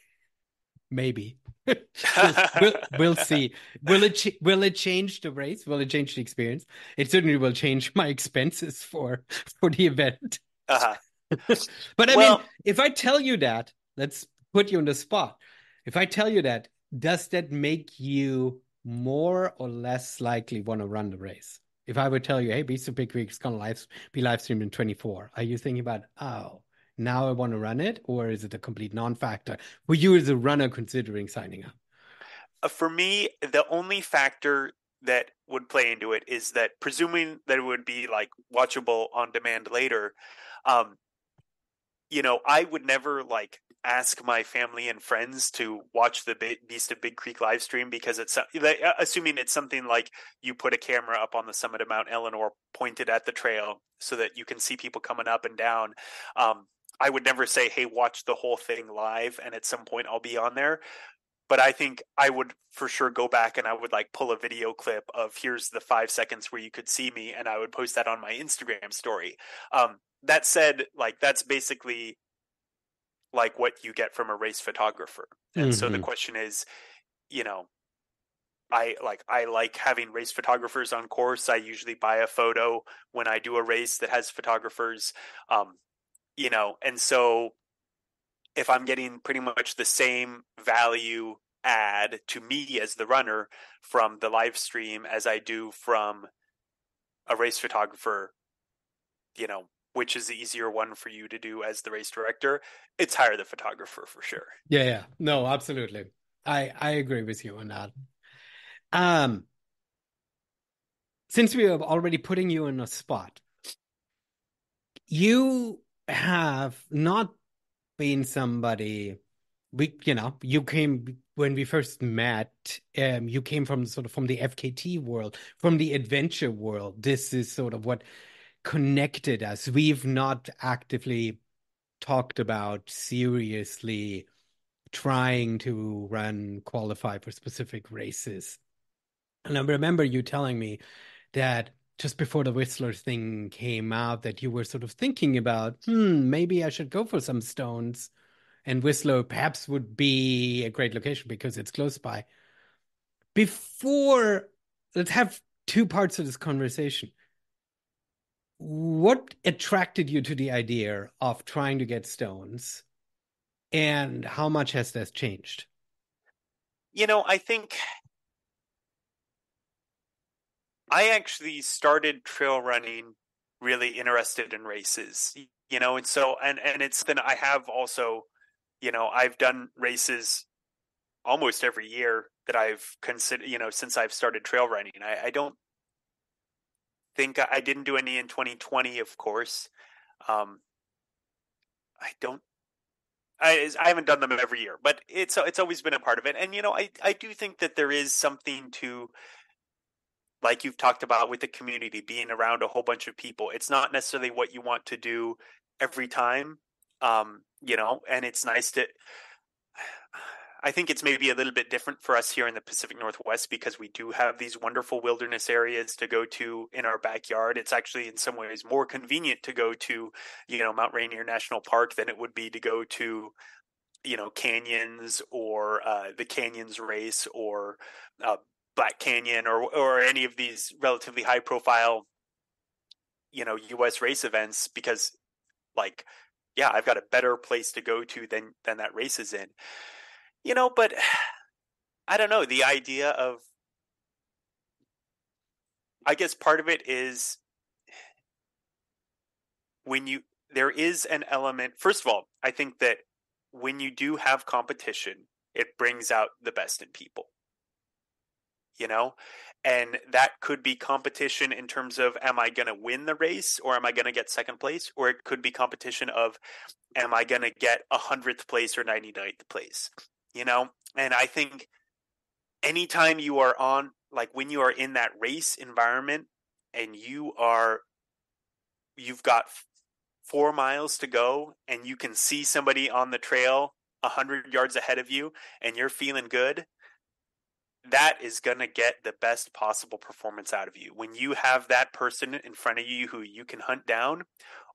Maybe. we'll, we'll, see. Will it ch- will it change the race? Will it change the experience? It certainly will change my expenses for for the event. Uh-huh. but I well, mean, if I tell you that, let's put you on the spot. If I tell you that, does that make you more or less likely want to run the race? If I would tell you, hey, Beast of Big Creek is going to live, be live streamed in 24, are you thinking about, oh, now I want to run it? Or is it a complete non factor for you as a runner considering signing up? Uh, for me, the only factor that would play into it is that presuming that it would be like watchable on demand later, um, you know, I would never like ask my family and friends to watch the Beast of Big Creek live stream because it's assuming it's something like you put a camera up on the summit of Mount Ellinor pointed at the trail so that you can see people coming up and down. Um, I would never say, "Hey, watch the whole thing live," and at some point I'll be on there. But I think I would for sure go back and I would like pull a video clip of here's the five seconds where you could see me, and I would post that on my Instagram story. Um, that said, like that's basically like what you get from a race photographer. And mm-hmm. so the mm-hmm. question is, you know, I like I like having race photographers on course. I usually buy a photo when I do a race that has photographers. Um, you know, and so if I'm getting pretty much the same value add to me as the runner from the live stream as I do from a race photographer, you know, which is the easier one for you to do as the race director, it's hire the photographer for sure. Yeah, yeah. No, absolutely. I I agree with you on that. Um since we are already putting you in a spot, you have not been somebody we you know you came when we first met um you came from sort of from the fkt world from the adventure world this is sort of what connected us. We've not actively talked about seriously trying to run qualify for specific races. And I remember you telling me that just before the Whistler thing came out, that you were sort of thinking about, hmm, maybe I should go for some stones. And Whistler perhaps would be a great location because it's close by. Before, let's have two parts of this conversation what attracted you to the idea of trying to get stones? And how much has that changed? You know i think i actually started trail running really interested in races you know and so and and it's then i have also you know i've done races almost every year that i've considered you know since i've started trail running. I, I don't think I didn't do any in 2020, of course. Um, I don't. I, I haven't done them every year, but it's it's always been a part of it. And you know, I I do think that there is something to, like you've talked about with the community, being around a whole bunch of people. It's not necessarily what you want to do every time, um, you know, and it's nice to I think it's maybe a little bit different for us here in the Pacific Northwest because we do have these wonderful wilderness areas to go to in our backyard. It's actually in some ways more convenient to go to, you know, Mount Rainier National Park than it would be to go to, you know, canyons or uh, the Canyons Race or uh, Black Canyon or or any of these relatively high profile, you know, U.S. race events because, like, yeah, I've got a better place to go to than than that race is in. You know, but I don't know. The idea of, I guess part of it is when you, there is an element, first of all, I think that when you do have competition, it brings out the best in people. You know? And that could be competition in terms of am I going to win the race or am I going to get second place? Or it could be competition of am I going to get a hundredth place or 99th place? You know? And I think anytime you are on, like when you are in that race environment and you are, you've got four miles to go and you can see somebody on the trail a hundred yards ahead of you and you're feeling good, that is going to get the best possible performance out of you. When you have that person in front of you who you can hunt down,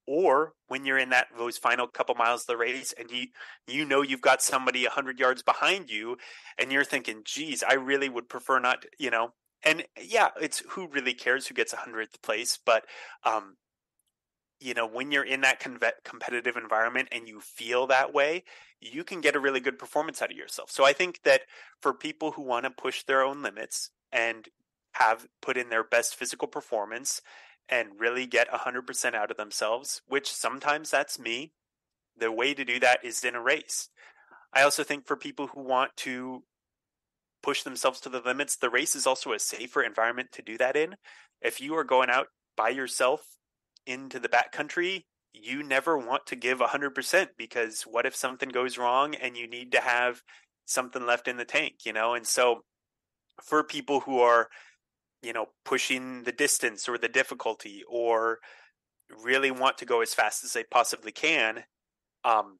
or when you're in that those final couple miles of the race and you you know you've got somebody 100 yards behind you and you're thinking geez i really would prefer not you know? And yeah it's who really cares who gets 100th place but um you know when you're in that competitive environment and you feel that way you can get a really good performance out of yourself. So i think that for people who want to push their own limits and have put in their best physical performance and really get 100% out of themselves, which sometimes that's me. The way to do that is in a race. I also think for people who want to push themselves to the limits, the race is also a safer environment to do that in. If you are going out by yourself into the backcountry, you never want to give 100% because what if something goes wrong and you need to have something left in the tank, you know? And so for people who are you know, pushing the distance or the difficulty or really want to go as fast as they possibly can, um,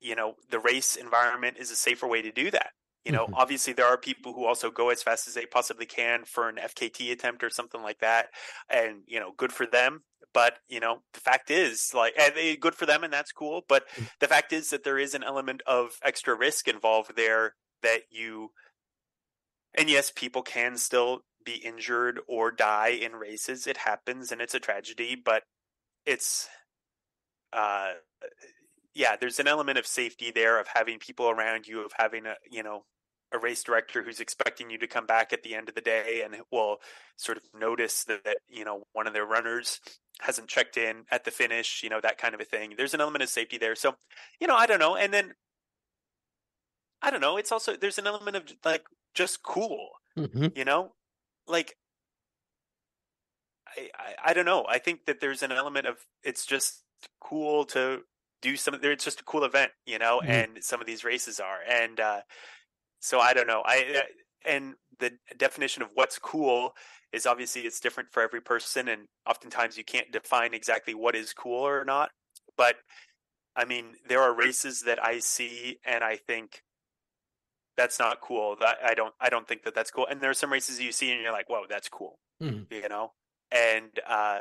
you know, the race environment is a safer way to do that. You know, mm-hmm. obviously there are people who also go as fast as they possibly can for an FKT attempt or something like that, and you know, good for them. But you know, the fact is, like, and they, good for them, and that's cool. But mm. the fact is that there is an element of extra risk involved there that you, and yes, people can still be injured or die in races. It happens and it's a tragedy, but it's uh yeah, there's an element of safety there of having people around you, of having a you know a race director who's expecting you to come back at the end of the day and will sort of notice that, that you know one of their runners hasn't checked in at the finish, you know that kind of a thing. There's an element of safety there, so you know I don't know, and then I don't know. It's also there's an element of like just cool, mm-hmm. you know like I, I, I don't know. I think that there's an element of it's just cool to do some. It's just a cool event, you know, mm-hmm. and some of these races are, and uh, so I don't know. I uh, and the definition of what's cool is obviously it's different for every person, and oftentimes you can't define exactly what is cool or not. But I mean, there are races that I see, and I think that's not cool. That I don't I don't think that that's cool. And there are some races you see and you're like, whoa, that's cool. Mm-hmm. You know, and uh,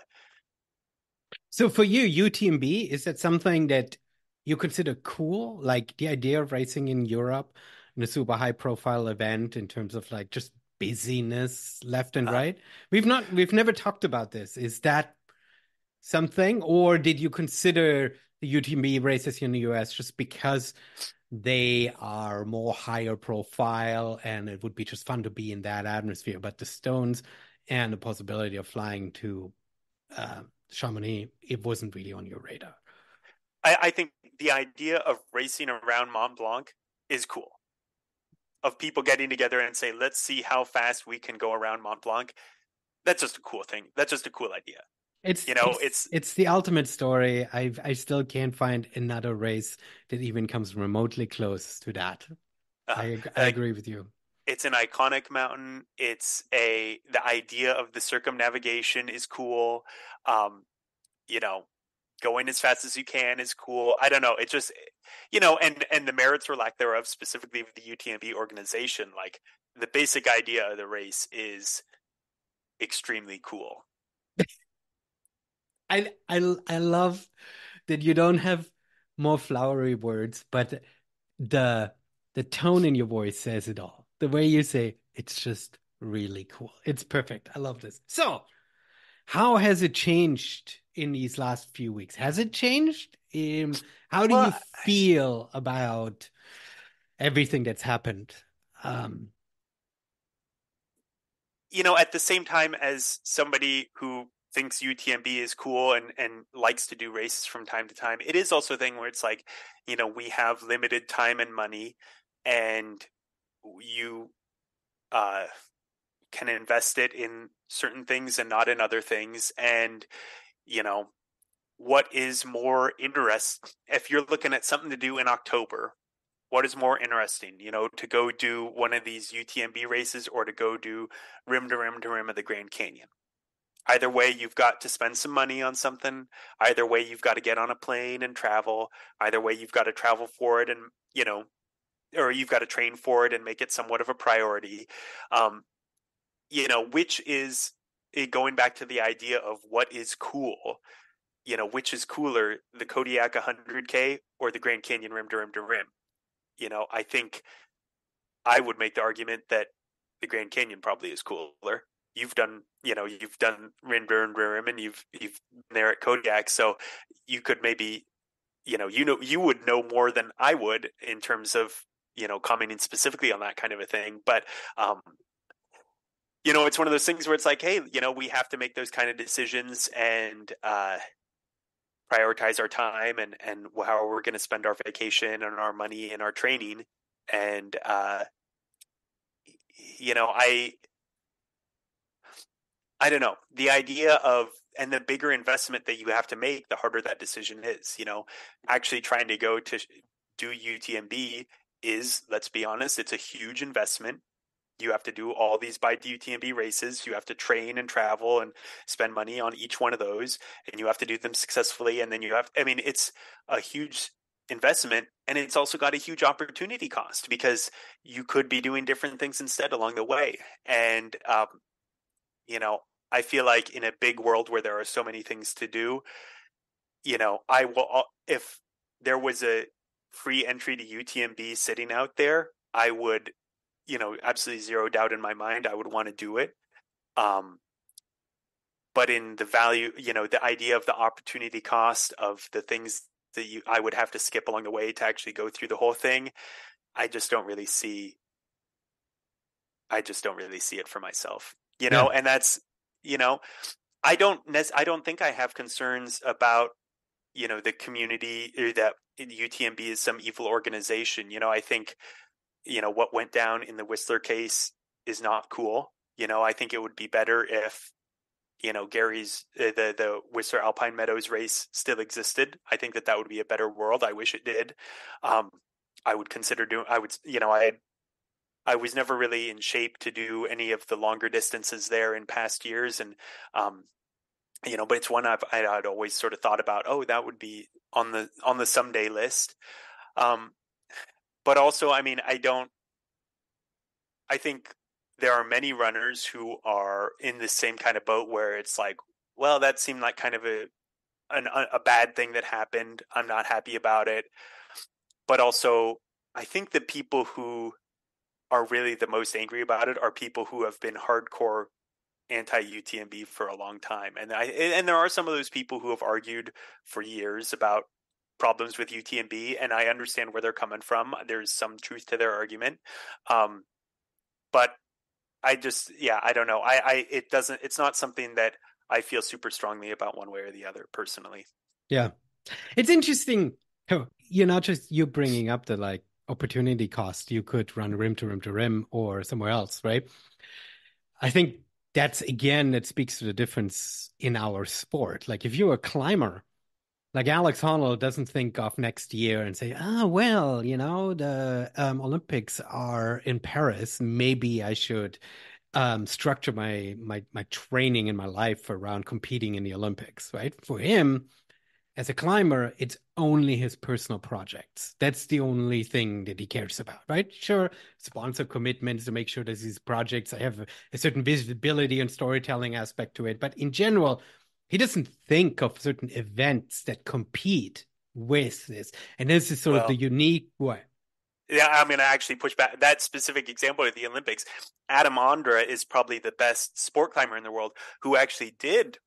so for you, UTMB is that something that you consider cool? Like the idea of racing in Europe in a super high profile event in terms of like just busyness left and uh, right. We've not we've never talked about this. Is that something, or did you consider the UTMB races in the US just because they are more higher profile and it would be just fun to be in that atmosphere. But the Stones and the possibility of flying to uh, Chamonix, it wasn't really on your radar. I, I think the idea of racing around Mont Blanc is cool. Of people getting together and say, let's see how fast we can go around Mont Blanc. That's just a cool thing. That's just a cool idea. It's you know it's, it's it's the ultimate story. I I still can't find another race that even comes remotely close to that. Uh, I I agree with you. It's an iconic mountain. It's a the idea of the circumnavigation is cool. Um, you know, going as fast as you can is cool. I don't know. It just you know, and and the merits or lack thereof, specifically of the UTMB organization, like the basic idea of the race is extremely cool. I I I love that you don't have more flowery words, but the the tone in your voice says it all. The way you say it's just really cool. It's perfect. I love this. So, how has it changed in these last few weeks? Has it changed? Um, how do well, you feel about everything that's happened? Um, you know, at the same time as somebody who thinks UTMB is cool and and likes to do races from time to time. It is also a thing where it's like, you know, we have limited time and money, and you uh, can invest it in certain things and not in other things. And you know, what is more interest if you're looking at something to do in October? What is more interesting, you know, to go do one of these UTMB races or to go do rim to rim to rim of the Grand Canyon? Either way, you've got to spend some money on something. Either way, you've got to get on a plane and travel. Either way, you've got to travel for it and, you know, or you've got to train for it and make it somewhat of a priority. Um, you know, which is eh, going back to the idea of what is cool. You know, which is cooler, the Kodiak 100K or the Grand Canyon rim to rim to rim? You know, I think I would make the argument that the Grand Canyon probably is cooler. You've done, you know, you've done rim and rim and you've you've been there at Kodiak, so you could maybe, you know, you know, you would know more than I would in terms of you know commenting specifically on that kind of a thing. But um, you know, it's one of those things where it's like, hey, you know, we have to make those kind of decisions and uh, prioritize our time and and how we're going to spend our vacation and our money and our training. And uh, you know, I I don't know the idea of and the bigger investment that you have to make, the harder that decision is. You know, actually trying to go to do UTMB is, let's be honest, it's a huge investment you have to do all these by UTMB races. You have to train and travel and spend money on each one of those, and you have to do them successfully. And then you have, I mean, it's a huge investment and it's also got a huge opportunity cost because you could be doing different things instead along the way. And, um, you know, I feel like in a big world where there are so many things to do, you know, I will, if there was a free entry to UTMB sitting out there, I would you know, absolutely zero doubt in my mind, I would want to do it. Um, but in the value, you know, the idea of the opportunity cost of the things that you I would have to skip along the way to actually go through the whole thing, I just don't really see. I just don't really see it for myself, you know, yeah. and that's, you know, I don't, I don't think I have concerns about, you know, the community or that UTMB is some evil organization. You know, I think you know what went down in the Whistler case is not cool. You know, I think it would be better if you know Gary's uh, the the Whistler Alpine Meadows race still existed. I think that that would be a better world. I wish it did. Um, I would consider doing. I would you know I I was never really in shape to do any of the longer distances there in past years, and um, you know, but it's one I've I'd always sort of thought about. Oh, that would be on the on the someday list. Um, but also, I mean, I don't. I think there are many runners who are in the same kind of boat where it's like, well, that seemed like kind of a an, a bad thing that happened. I'm not happy about it. But also, I think the people who are really the most angry about it are people who have been hardcore anti UTMB for a long time. And I and there are some of those people who have argued for years about problems with UTMB, and I understand where they're coming from. There's some truth to their argument, um, but I just, yeah, I don't know. I, I, it doesn't. It's not something that I feel super strongly about one way or the other personally. Yeah, it's interesting. You're not just you bringing up the like opportunity cost. You could run rim to rim to rim or somewhere else, right? I think that's again that speaks to the difference in our sport. Like if you're a climber like Alex Honnold doesn't think of next year and say, ah, oh, well, you know, the um, Olympics are in Paris. Maybe I should um, structure my my my training in my life around competing in the Olympics. Right? For him, as a climber, it's only his personal projects. That's the only thing that he cares about, right? Sure, sponsor commitments to make sure that these projects have a, a certain visibility and storytelling aspect to it. But in general, he doesn't think of certain events that compete with this. And this is sort well, of the unique way. Yeah, I'm going to actually push back that specific example of the Olympics. Adam Ondra is probably the best sport climber in the world who actually did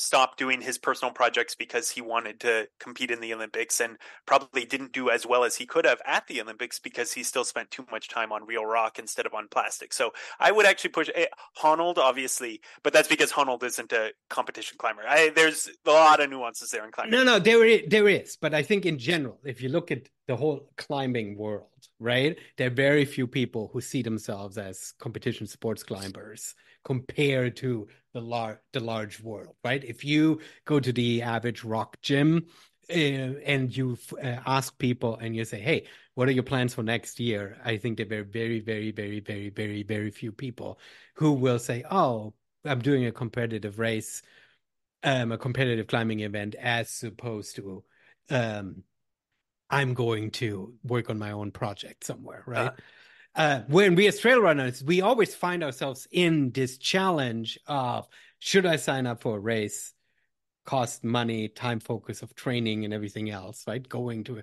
stopped doing his personal projects because he wanted to compete in the Olympics and probably didn't do as well as he could have at the Olympics because he still spent too much time on real rock instead of on plastic. So I would actually push eh, Honnold, obviously, but that's because Honnold isn't a competition climber. I, there's a lot of nuances there in climbing. No, no, there is, there is. But I think in general, if you look at the whole climbing world, right, there are very few people who see themselves as competition sports climbers compared to the large the large world, right? If you go to the average rock gym uh, and you uh, ask people and you say, "Hey, what are your plans for next year?" I think there are very, very, very, very, very, very few people who will say, "Oh, I'm doing a competitive race, um, a competitive climbing event, as opposed to um, I'm going to work on my own project somewhere, right? Uh, uh, when we as trail runners, we always find ourselves in this challenge of should I sign up for a race? Cost money, time focus of training and everything else, right? Going to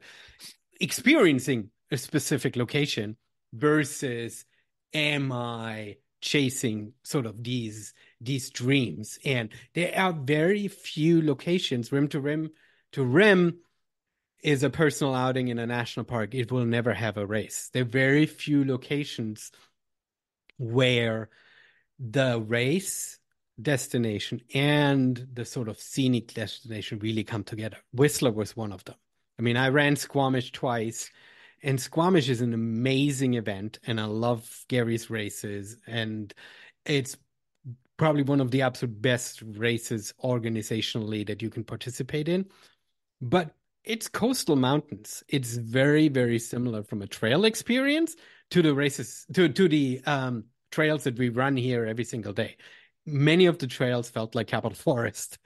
experiencing a specific location versus am I chasing sort of these these dreams? And there are very few locations, rim to rim to rim is a personal outing in a national park, it will never have a race. There are very few locations where the race destination and the sort of scenic destination really come together. Whistler was one of them. I mean, I ran Squamish twice, and Squamish is an amazing event, and I love Gary's races, and it's probably one of the absolute best races organizationally that you can participate in. But it's coastal mountains. It's very, very similar from a trail experience to the races to to the um, trails that we run here every single day. Many of the trails felt like Capitol Forest.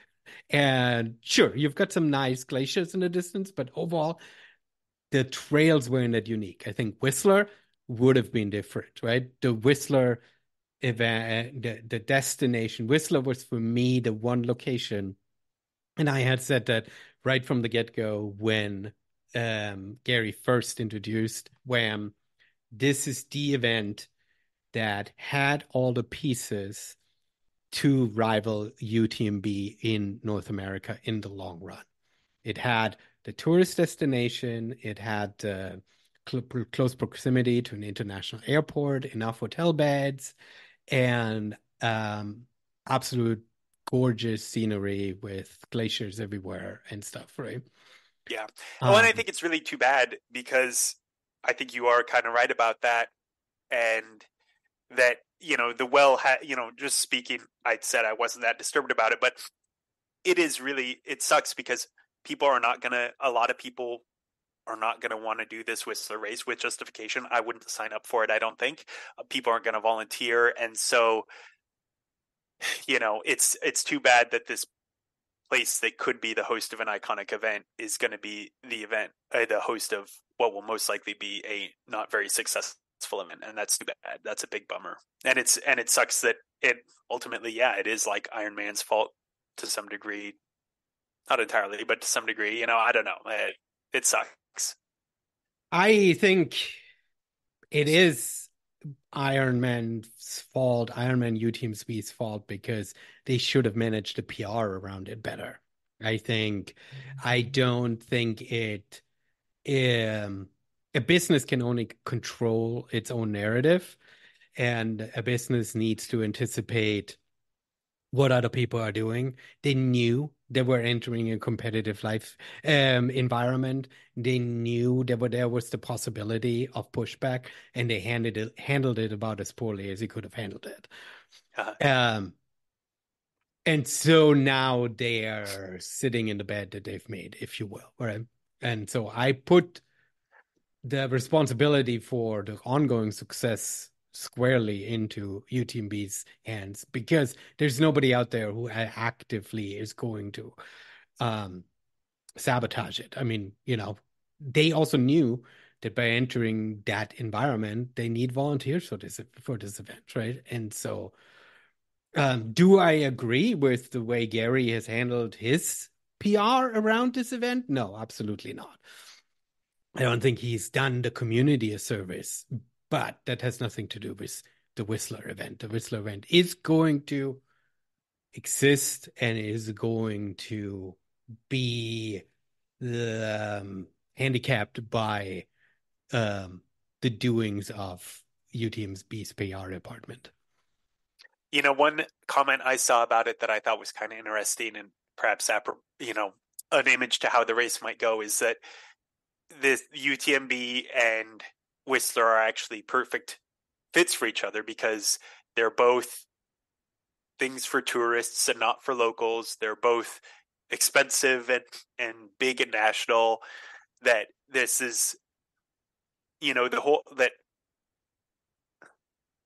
And sure, you've got some nice glaciers in the distance, but overall, the trails weren't that unique. I think Whistler would have been different, right? The Whistler event, the, the destination, Whistler was for me the one location. And I had said that right from the get go when um, Gary first introduced WAM, This is the event that had all the pieces to rival UTMB in North America in the long run. It had the tourist destination, it had uh, cl- close proximity to an international airport, enough hotel beds, and um, absolute gorgeous scenery with glaciers everywhere and stuff, right? Yeah. Well, um, and I um, think it's really too bad because I think you are kind of right about that. And that, you know, the well, ha- you know, just speaking, I said I wasn't that disturbed about it, but it is really, it sucks because people are not going to, a lot of people are not going to want to do this Whistler race with justification. I wouldn't sign up for it, I don't think. Uh, people aren't going to volunteer. And so you know, it's it's too bad that this place that could be the host of an iconic event is going to be the event, uh, the host of what will most likely be a not very successful event, and that's too bad. That's a big bummer, and it's and it sucks that it ultimately, yeah, it is like Ironman's fault to some degree, not entirely, but to some degree. You know, I don't know. It, it sucks. I think it is Ironman's fault, Ironman UTMB's fault because they should have managed the PR around it better. I think I don't think it um a business can only control its own narrative and a business needs to anticipate what other people are doing. They knew they were entering a competitive life um, environment. They knew that there was the possibility of pushback, and they handled it, handled it about as poorly as he could have handled it. Uh-huh. Um, and so now they are sitting in the bed that they've made, if you will, right? And so I put the responsibility for the ongoing success squarely into UTMB's hands because there's nobody out there who actively is going to um, sabotage it. I mean, you know, they also knew that by entering that environment, they need volunteers for this for this event, right? And so, um, do I agree with the way Gary has handled his PR around this event? No, absolutely not. I don't think he's done the community a service but that has nothing to do with the Whistler event. The Whistler event is going to exist and is going to be um, handicapped by um, the doings of UTMB's PR department. You know, one comment I saw about it that I thought was kind of interesting and perhaps, you know, an image to how the race might go is that the UTMB and Whistler are actually perfect fits for each other because they're both things for tourists and not for locals. They're both expensive and, and big and national. That this is, you know, the whole that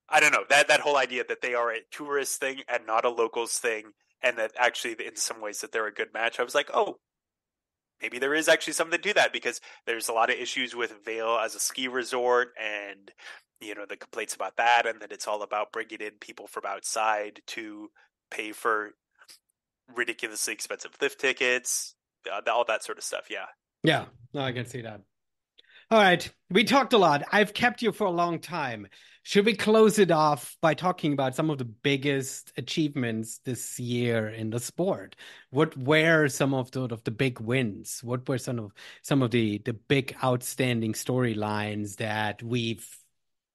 I don't know that that whole idea that they are a tourist thing and not a locals thing, and that actually in some ways that they're a good match. I was like, oh, maybe there is actually something to that because there's a lot of issues with Vail as a ski resort and you know the complaints about that and that it's all about bringing in people from outside to pay for ridiculously expensive lift tickets uh, all that sort of stuff yeah. Yeah no i can see that all right we talked a lot i've kept you for a long time should we close it off by talking about some of the biggest achievements this year in the sport? What were some of the, of the big wins? What were some of some of the the big outstanding storylines that we've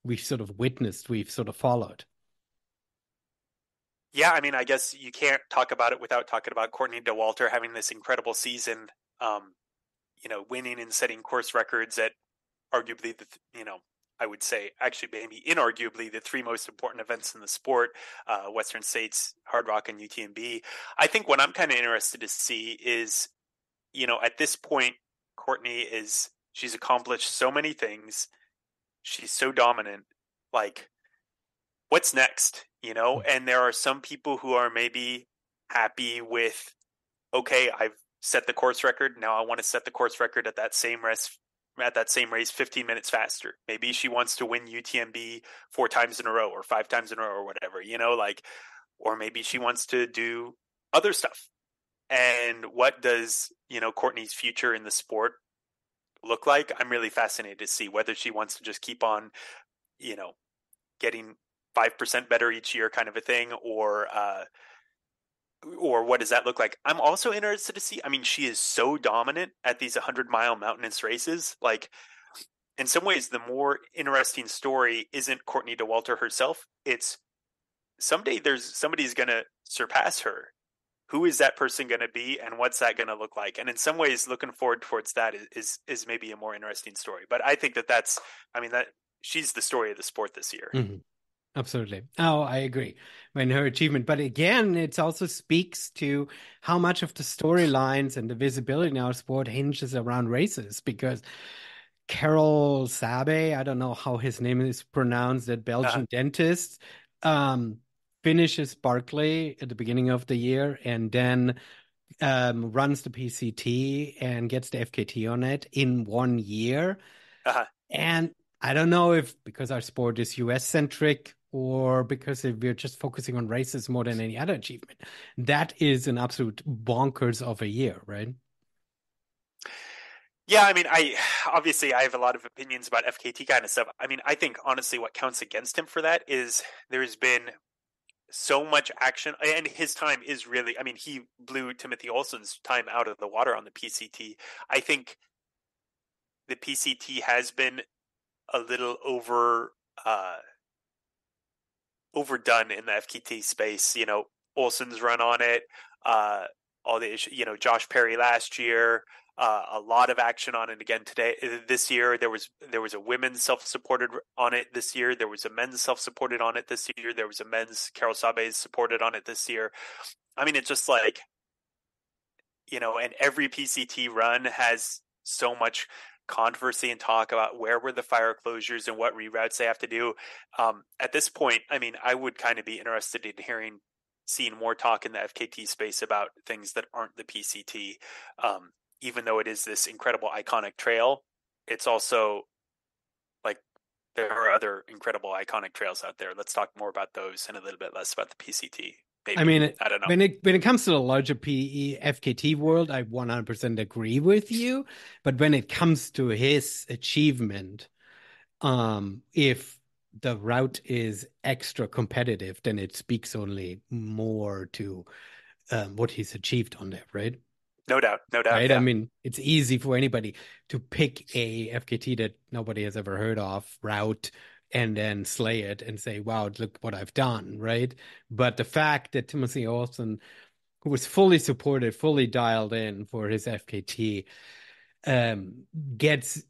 we've sort of witnessed, we've sort of followed? Yeah, I mean, I guess you can't talk about it without talking about Courtney Dauwalter having this incredible season. Um, you know, winning and setting course records at arguably the you know I would say, actually, maybe inarguably, the three most important events in the sport uh, Western States, Hardrock, and UTMB. I think what I'm kind of interested to see is, you know, at this point, Courtney is, she's accomplished so many things. She's so dominant. Like, what's next? You know, mm. and there are some people who are maybe happy with, okay, I've set the course record. Now I want to set the course record at that same race at that same race 15 minutes faster. Maybe she wants to win UTMB four times in a row or five times in a row or whatever, you know, like, or maybe she wants to do other stuff. And what does, you know, Courtney's future in the sport look like? I'm really fascinated to see whether she wants to just keep on, you know, getting 5% better each year kind of a thing or, uh, or what does that look like? I'm also interested to see. I mean, she is so dominant at these 100 mile mountainous races. Like, in some ways, the more interesting story isn't Courtney Dauwalter herself. It's someday there's somebody's going to surpass her. Who is that person going to be, and what's that going to look like? And in some ways, looking forward towards that is, is is maybe a more interesting story. But I think that that's, I mean, that she's the story of the sport this year. Mm-hmm. Absolutely. Oh, I agree. When her achievement, but again, it also speaks to how much of the storylines and the visibility in our sport hinges around races because Karel Sabbe, I don't know how his name is pronounced, that Belgian uh dentist, um, finishes Barkley at the beginning of the year and then um, runs the PCT and gets the FKT on it in one year. Uh-huh. And I don't know if because our sport is US centric or because we're just focusing on races more than any other achievement. That is an absolute bonkers of a year, right? Yeah, I mean, I obviously I have a lot of opinions about FKT kind of stuff. I mean, I think honestly, what counts against him for that is there's been so much action, and his time is really. I mean, he blew Timothy Olson's time out of the water on the PCT. I think the PCT has been a little over uh, overdone in the FKT space. You know, Olson's run on it. Uh, all the you know, Josh Perry last year. Uh, a lot of action on it again today. Uh, this year, there was there was a women's self-supported on it this year. There was a men's self-supported on it this year. There was a men's Karel Sabbe supported on it this year. I mean, it's just like, you know, and every PCT run has so much controversy and talk about where were the fire closures and what reroutes they have to do. Um, at this point, I mean, I would kind of be interested in hearing, seeing more talk in the FKT space about things that aren't the PCT. Um, even though it is this incredible iconic trail, it's also like there are other incredible iconic trails out there. Let's talk more about those and a little bit less about the PCT. Maybe. I mean, I don't know. When it when it comes to the larger PE FKT world, I 100% agree with you. But when it comes to his achievement, um, if the route is extra competitive, then it speaks only more to um, what he's achieved on that, right? No doubt, no doubt. Right? Yeah. I mean, it's easy for anybody to pick a FKT that nobody has ever heard of route and then slay it and say, wow, look what I've done, right? But the fact that Timothy Olson, who was fully supported, fully dialed in for his FKT, um, gets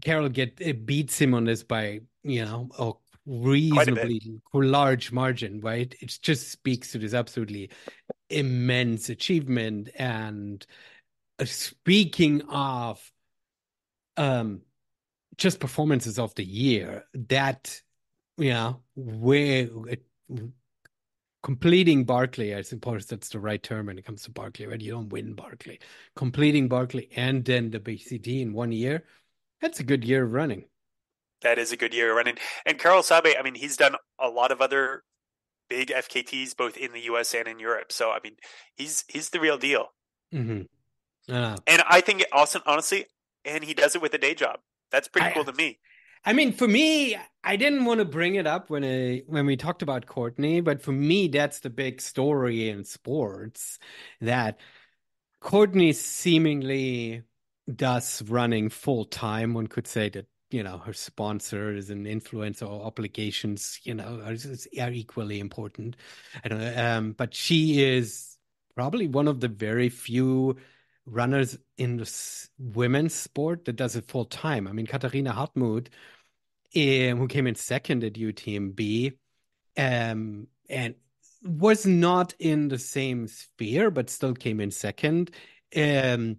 Karel get it beats him on this by you know a reasonably a large margin, right? It just speaks to this absolutely immense achievement. And uh, speaking of um just performances of the year that yeah, where completing Barkley, I suppose that's the right term when it comes to Barkley, right? You don't win Barkley. Completing Barkley and then the PCT in one year, that's a good year of running. That is a good year of running. And Karel Sabbe, I mean, he's done a lot of other big FKTs both in the US and in Europe. So I mean, he's he's the real deal. Mm-hmm. Uh, and I think also honestly, and he does it with a day job. That's pretty I, cool to me. I mean, for me, I didn't want to bring it up when I when we talked about Courtney, but for me, that's the big story in sports that Courtney seemingly does running full time. One could say that you know her sponsors and influence or obligations, you know, are, are equally important. I don't know, um, but she is probably one of the very few runners in the women's sport that does it full time. I mean, Katharina Hartmuth, um, who came in second at UTMB, um, and was not in the same sphere, but still came in second. Um,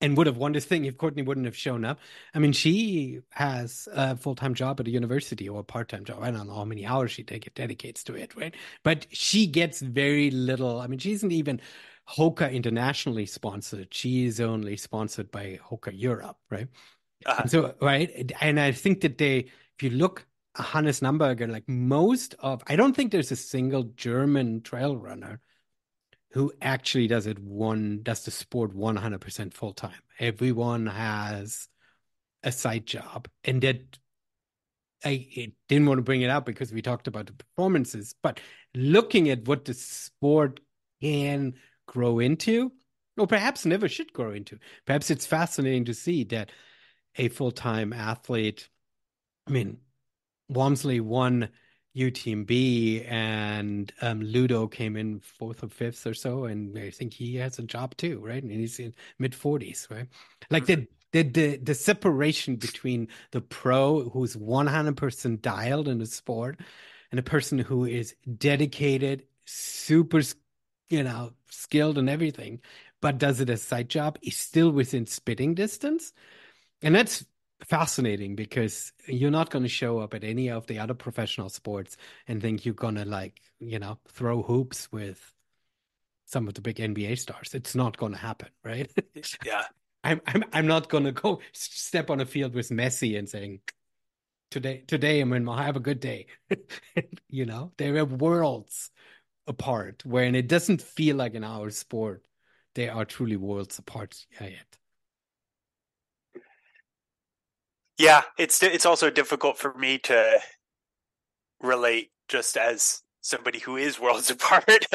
and would have won this thing if Courtney wouldn't have shown up. I mean, she has a full time job at a university or a part time job. I don't know how many hours she dedicates to it, right? But she gets very little. I mean, she isn't even Hoka internationally sponsored. She is only sponsored by Hoka Europe, right? Uh-huh. So, right, and I think that they, if you look at Hannes Namberger, like most of, I don't think there's a single German trail runner who actually does it one does the sport 100% full time. Everyone has a side job, and that I didn't want to bring it up because we talked about the performances, but looking at what the sport can grow into, or perhaps never should grow into. Perhaps it's fascinating to see that a full time athlete, I mean, Walmsley won UTMB and um, Ludo came in fourth or fifth or so, and I think he has a job too, right? And he's in mid forties, right? Like the, the the the separation between the pro who's one hundred percent dialed in the sport and a person who is dedicated, super you know, skilled and everything, but does it as side job, is still within spitting distance. And that's fascinating because you're not going to show up at any of the other professional sports and think you're going to like, you know, throw hoops with some of the big NBA stars. It's not going to happen, right? Yeah. I'm I'm I'm not going to go step on a field with Messi and saying today today I'm in my have a good day. you know, there are worlds apart, when it doesn't feel like in our sport they are truly worlds apart yet. Yeah, it's it's also difficult for me to relate just as somebody who is worlds apart.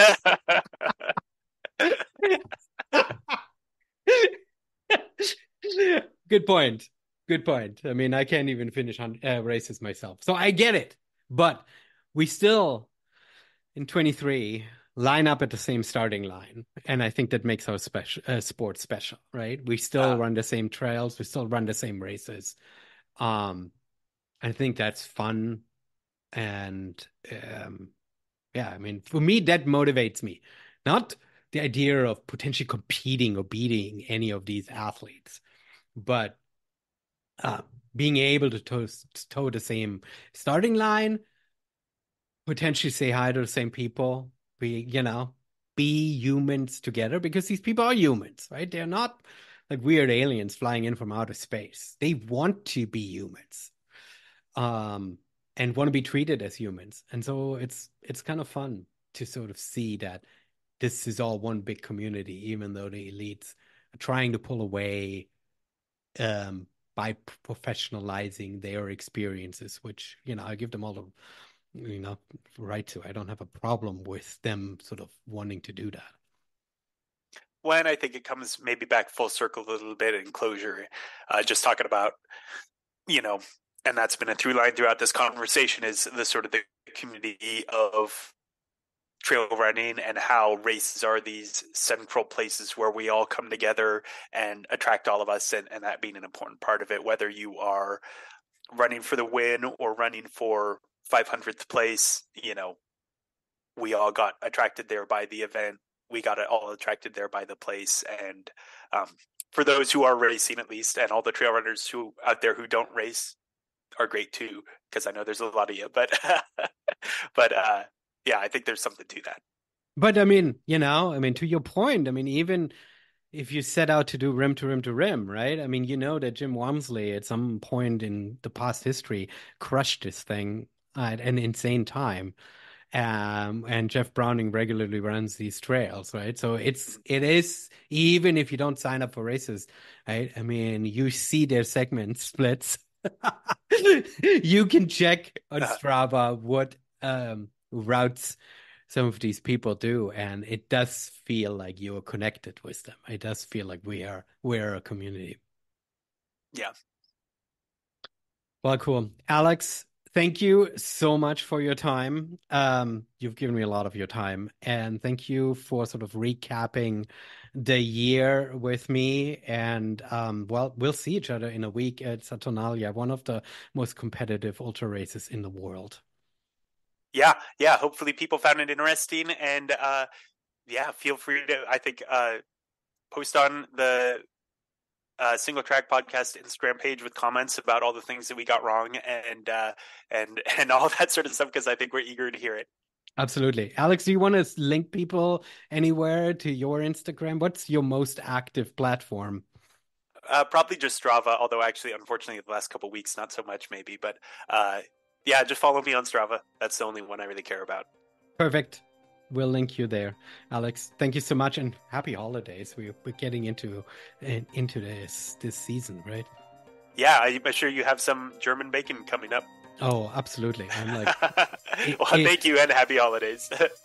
Good point. Good point. I mean, I can't even finish on uh, races myself, so I get it. But we still in 23 line up at the same starting line and i think that makes our special uh, sport special right? We still run the same trails we still run the same races. Um i think that's fun and um yeah i mean for me that motivates me. Not the idea of potentially competing or beating any of these athletes but uh, being able to toe, toe the same starting line potentially say hi to the same people be you know be humans together because these people are humans right? They're not like weird aliens flying in from outer space. They want to be humans um and want to be treated as humans. And so it's it's kind of fun to sort of see that this is all one big community even though the elites are trying to pull away um by professionalizing their experiences which you know i give them all the you know right to. I don't have a problem with them sort of wanting to do that. When i think it comes maybe back full circle a little bit in closure uh, just talking about you know and that's been a through line throughout this conversation is the sort of the community of trail running and how races are these central places where we all come together and attract all of us and, and that being an important part of it whether you are running for the win or running for 500th place, you know, we all got attracted there by the event. We got all attracted there by the place. And um, for those who are racing, at least, and all the trail runners who out there who don't race, are great too because I know there's a lot of you. But but uh, yeah, I think there's something to that. But I mean, you know, I mean, to your point, I mean, even if you set out to do rim to rim to rim, right? I mean, you know that Jim Walmsley at some point in the past history crushed this thing at an insane time. Um, and Jeff Browning regularly runs these trails, right? So it's it is even if you don't sign up for races, right? I mean, you see their segment splits. you can check on. Strava what um, routes some of these people do and it does feel like you're connected with them it does feel like we are we're a community yeah well cool alex thank you so much for your time um, you've given me a lot of your time and thank you for sort of recapping the year with me and um, well we'll see each other in a week at saturnalia one of the most competitive ultra races in the world yeah, yeah. Hopefully, people found it interesting, and uh, yeah, feel free to. I think uh, post on the uh, Singletrack podcast Instagram page with comments about all the things that we got wrong and uh, and and all that sort of stuff because I think we're eager to hear it. Absolutely, Alex. Do you want to link people anywhere to your Instagram? What's your most active platform? Uh, probably just Strava. Although actually, unfortunately, the last couple weeks, not so much, maybe. But uh, yeah, just follow me on Strava. That's the only one I really care about. Perfect. We'll link you there, Alex. Thank you so much, and happy holidays. We're we're getting into eh, into this this season, right? Yeah, I'm sure you have some German bacon coming up. Oh, absolutely. I'm like, eh, well, it, thank you and happy holidays.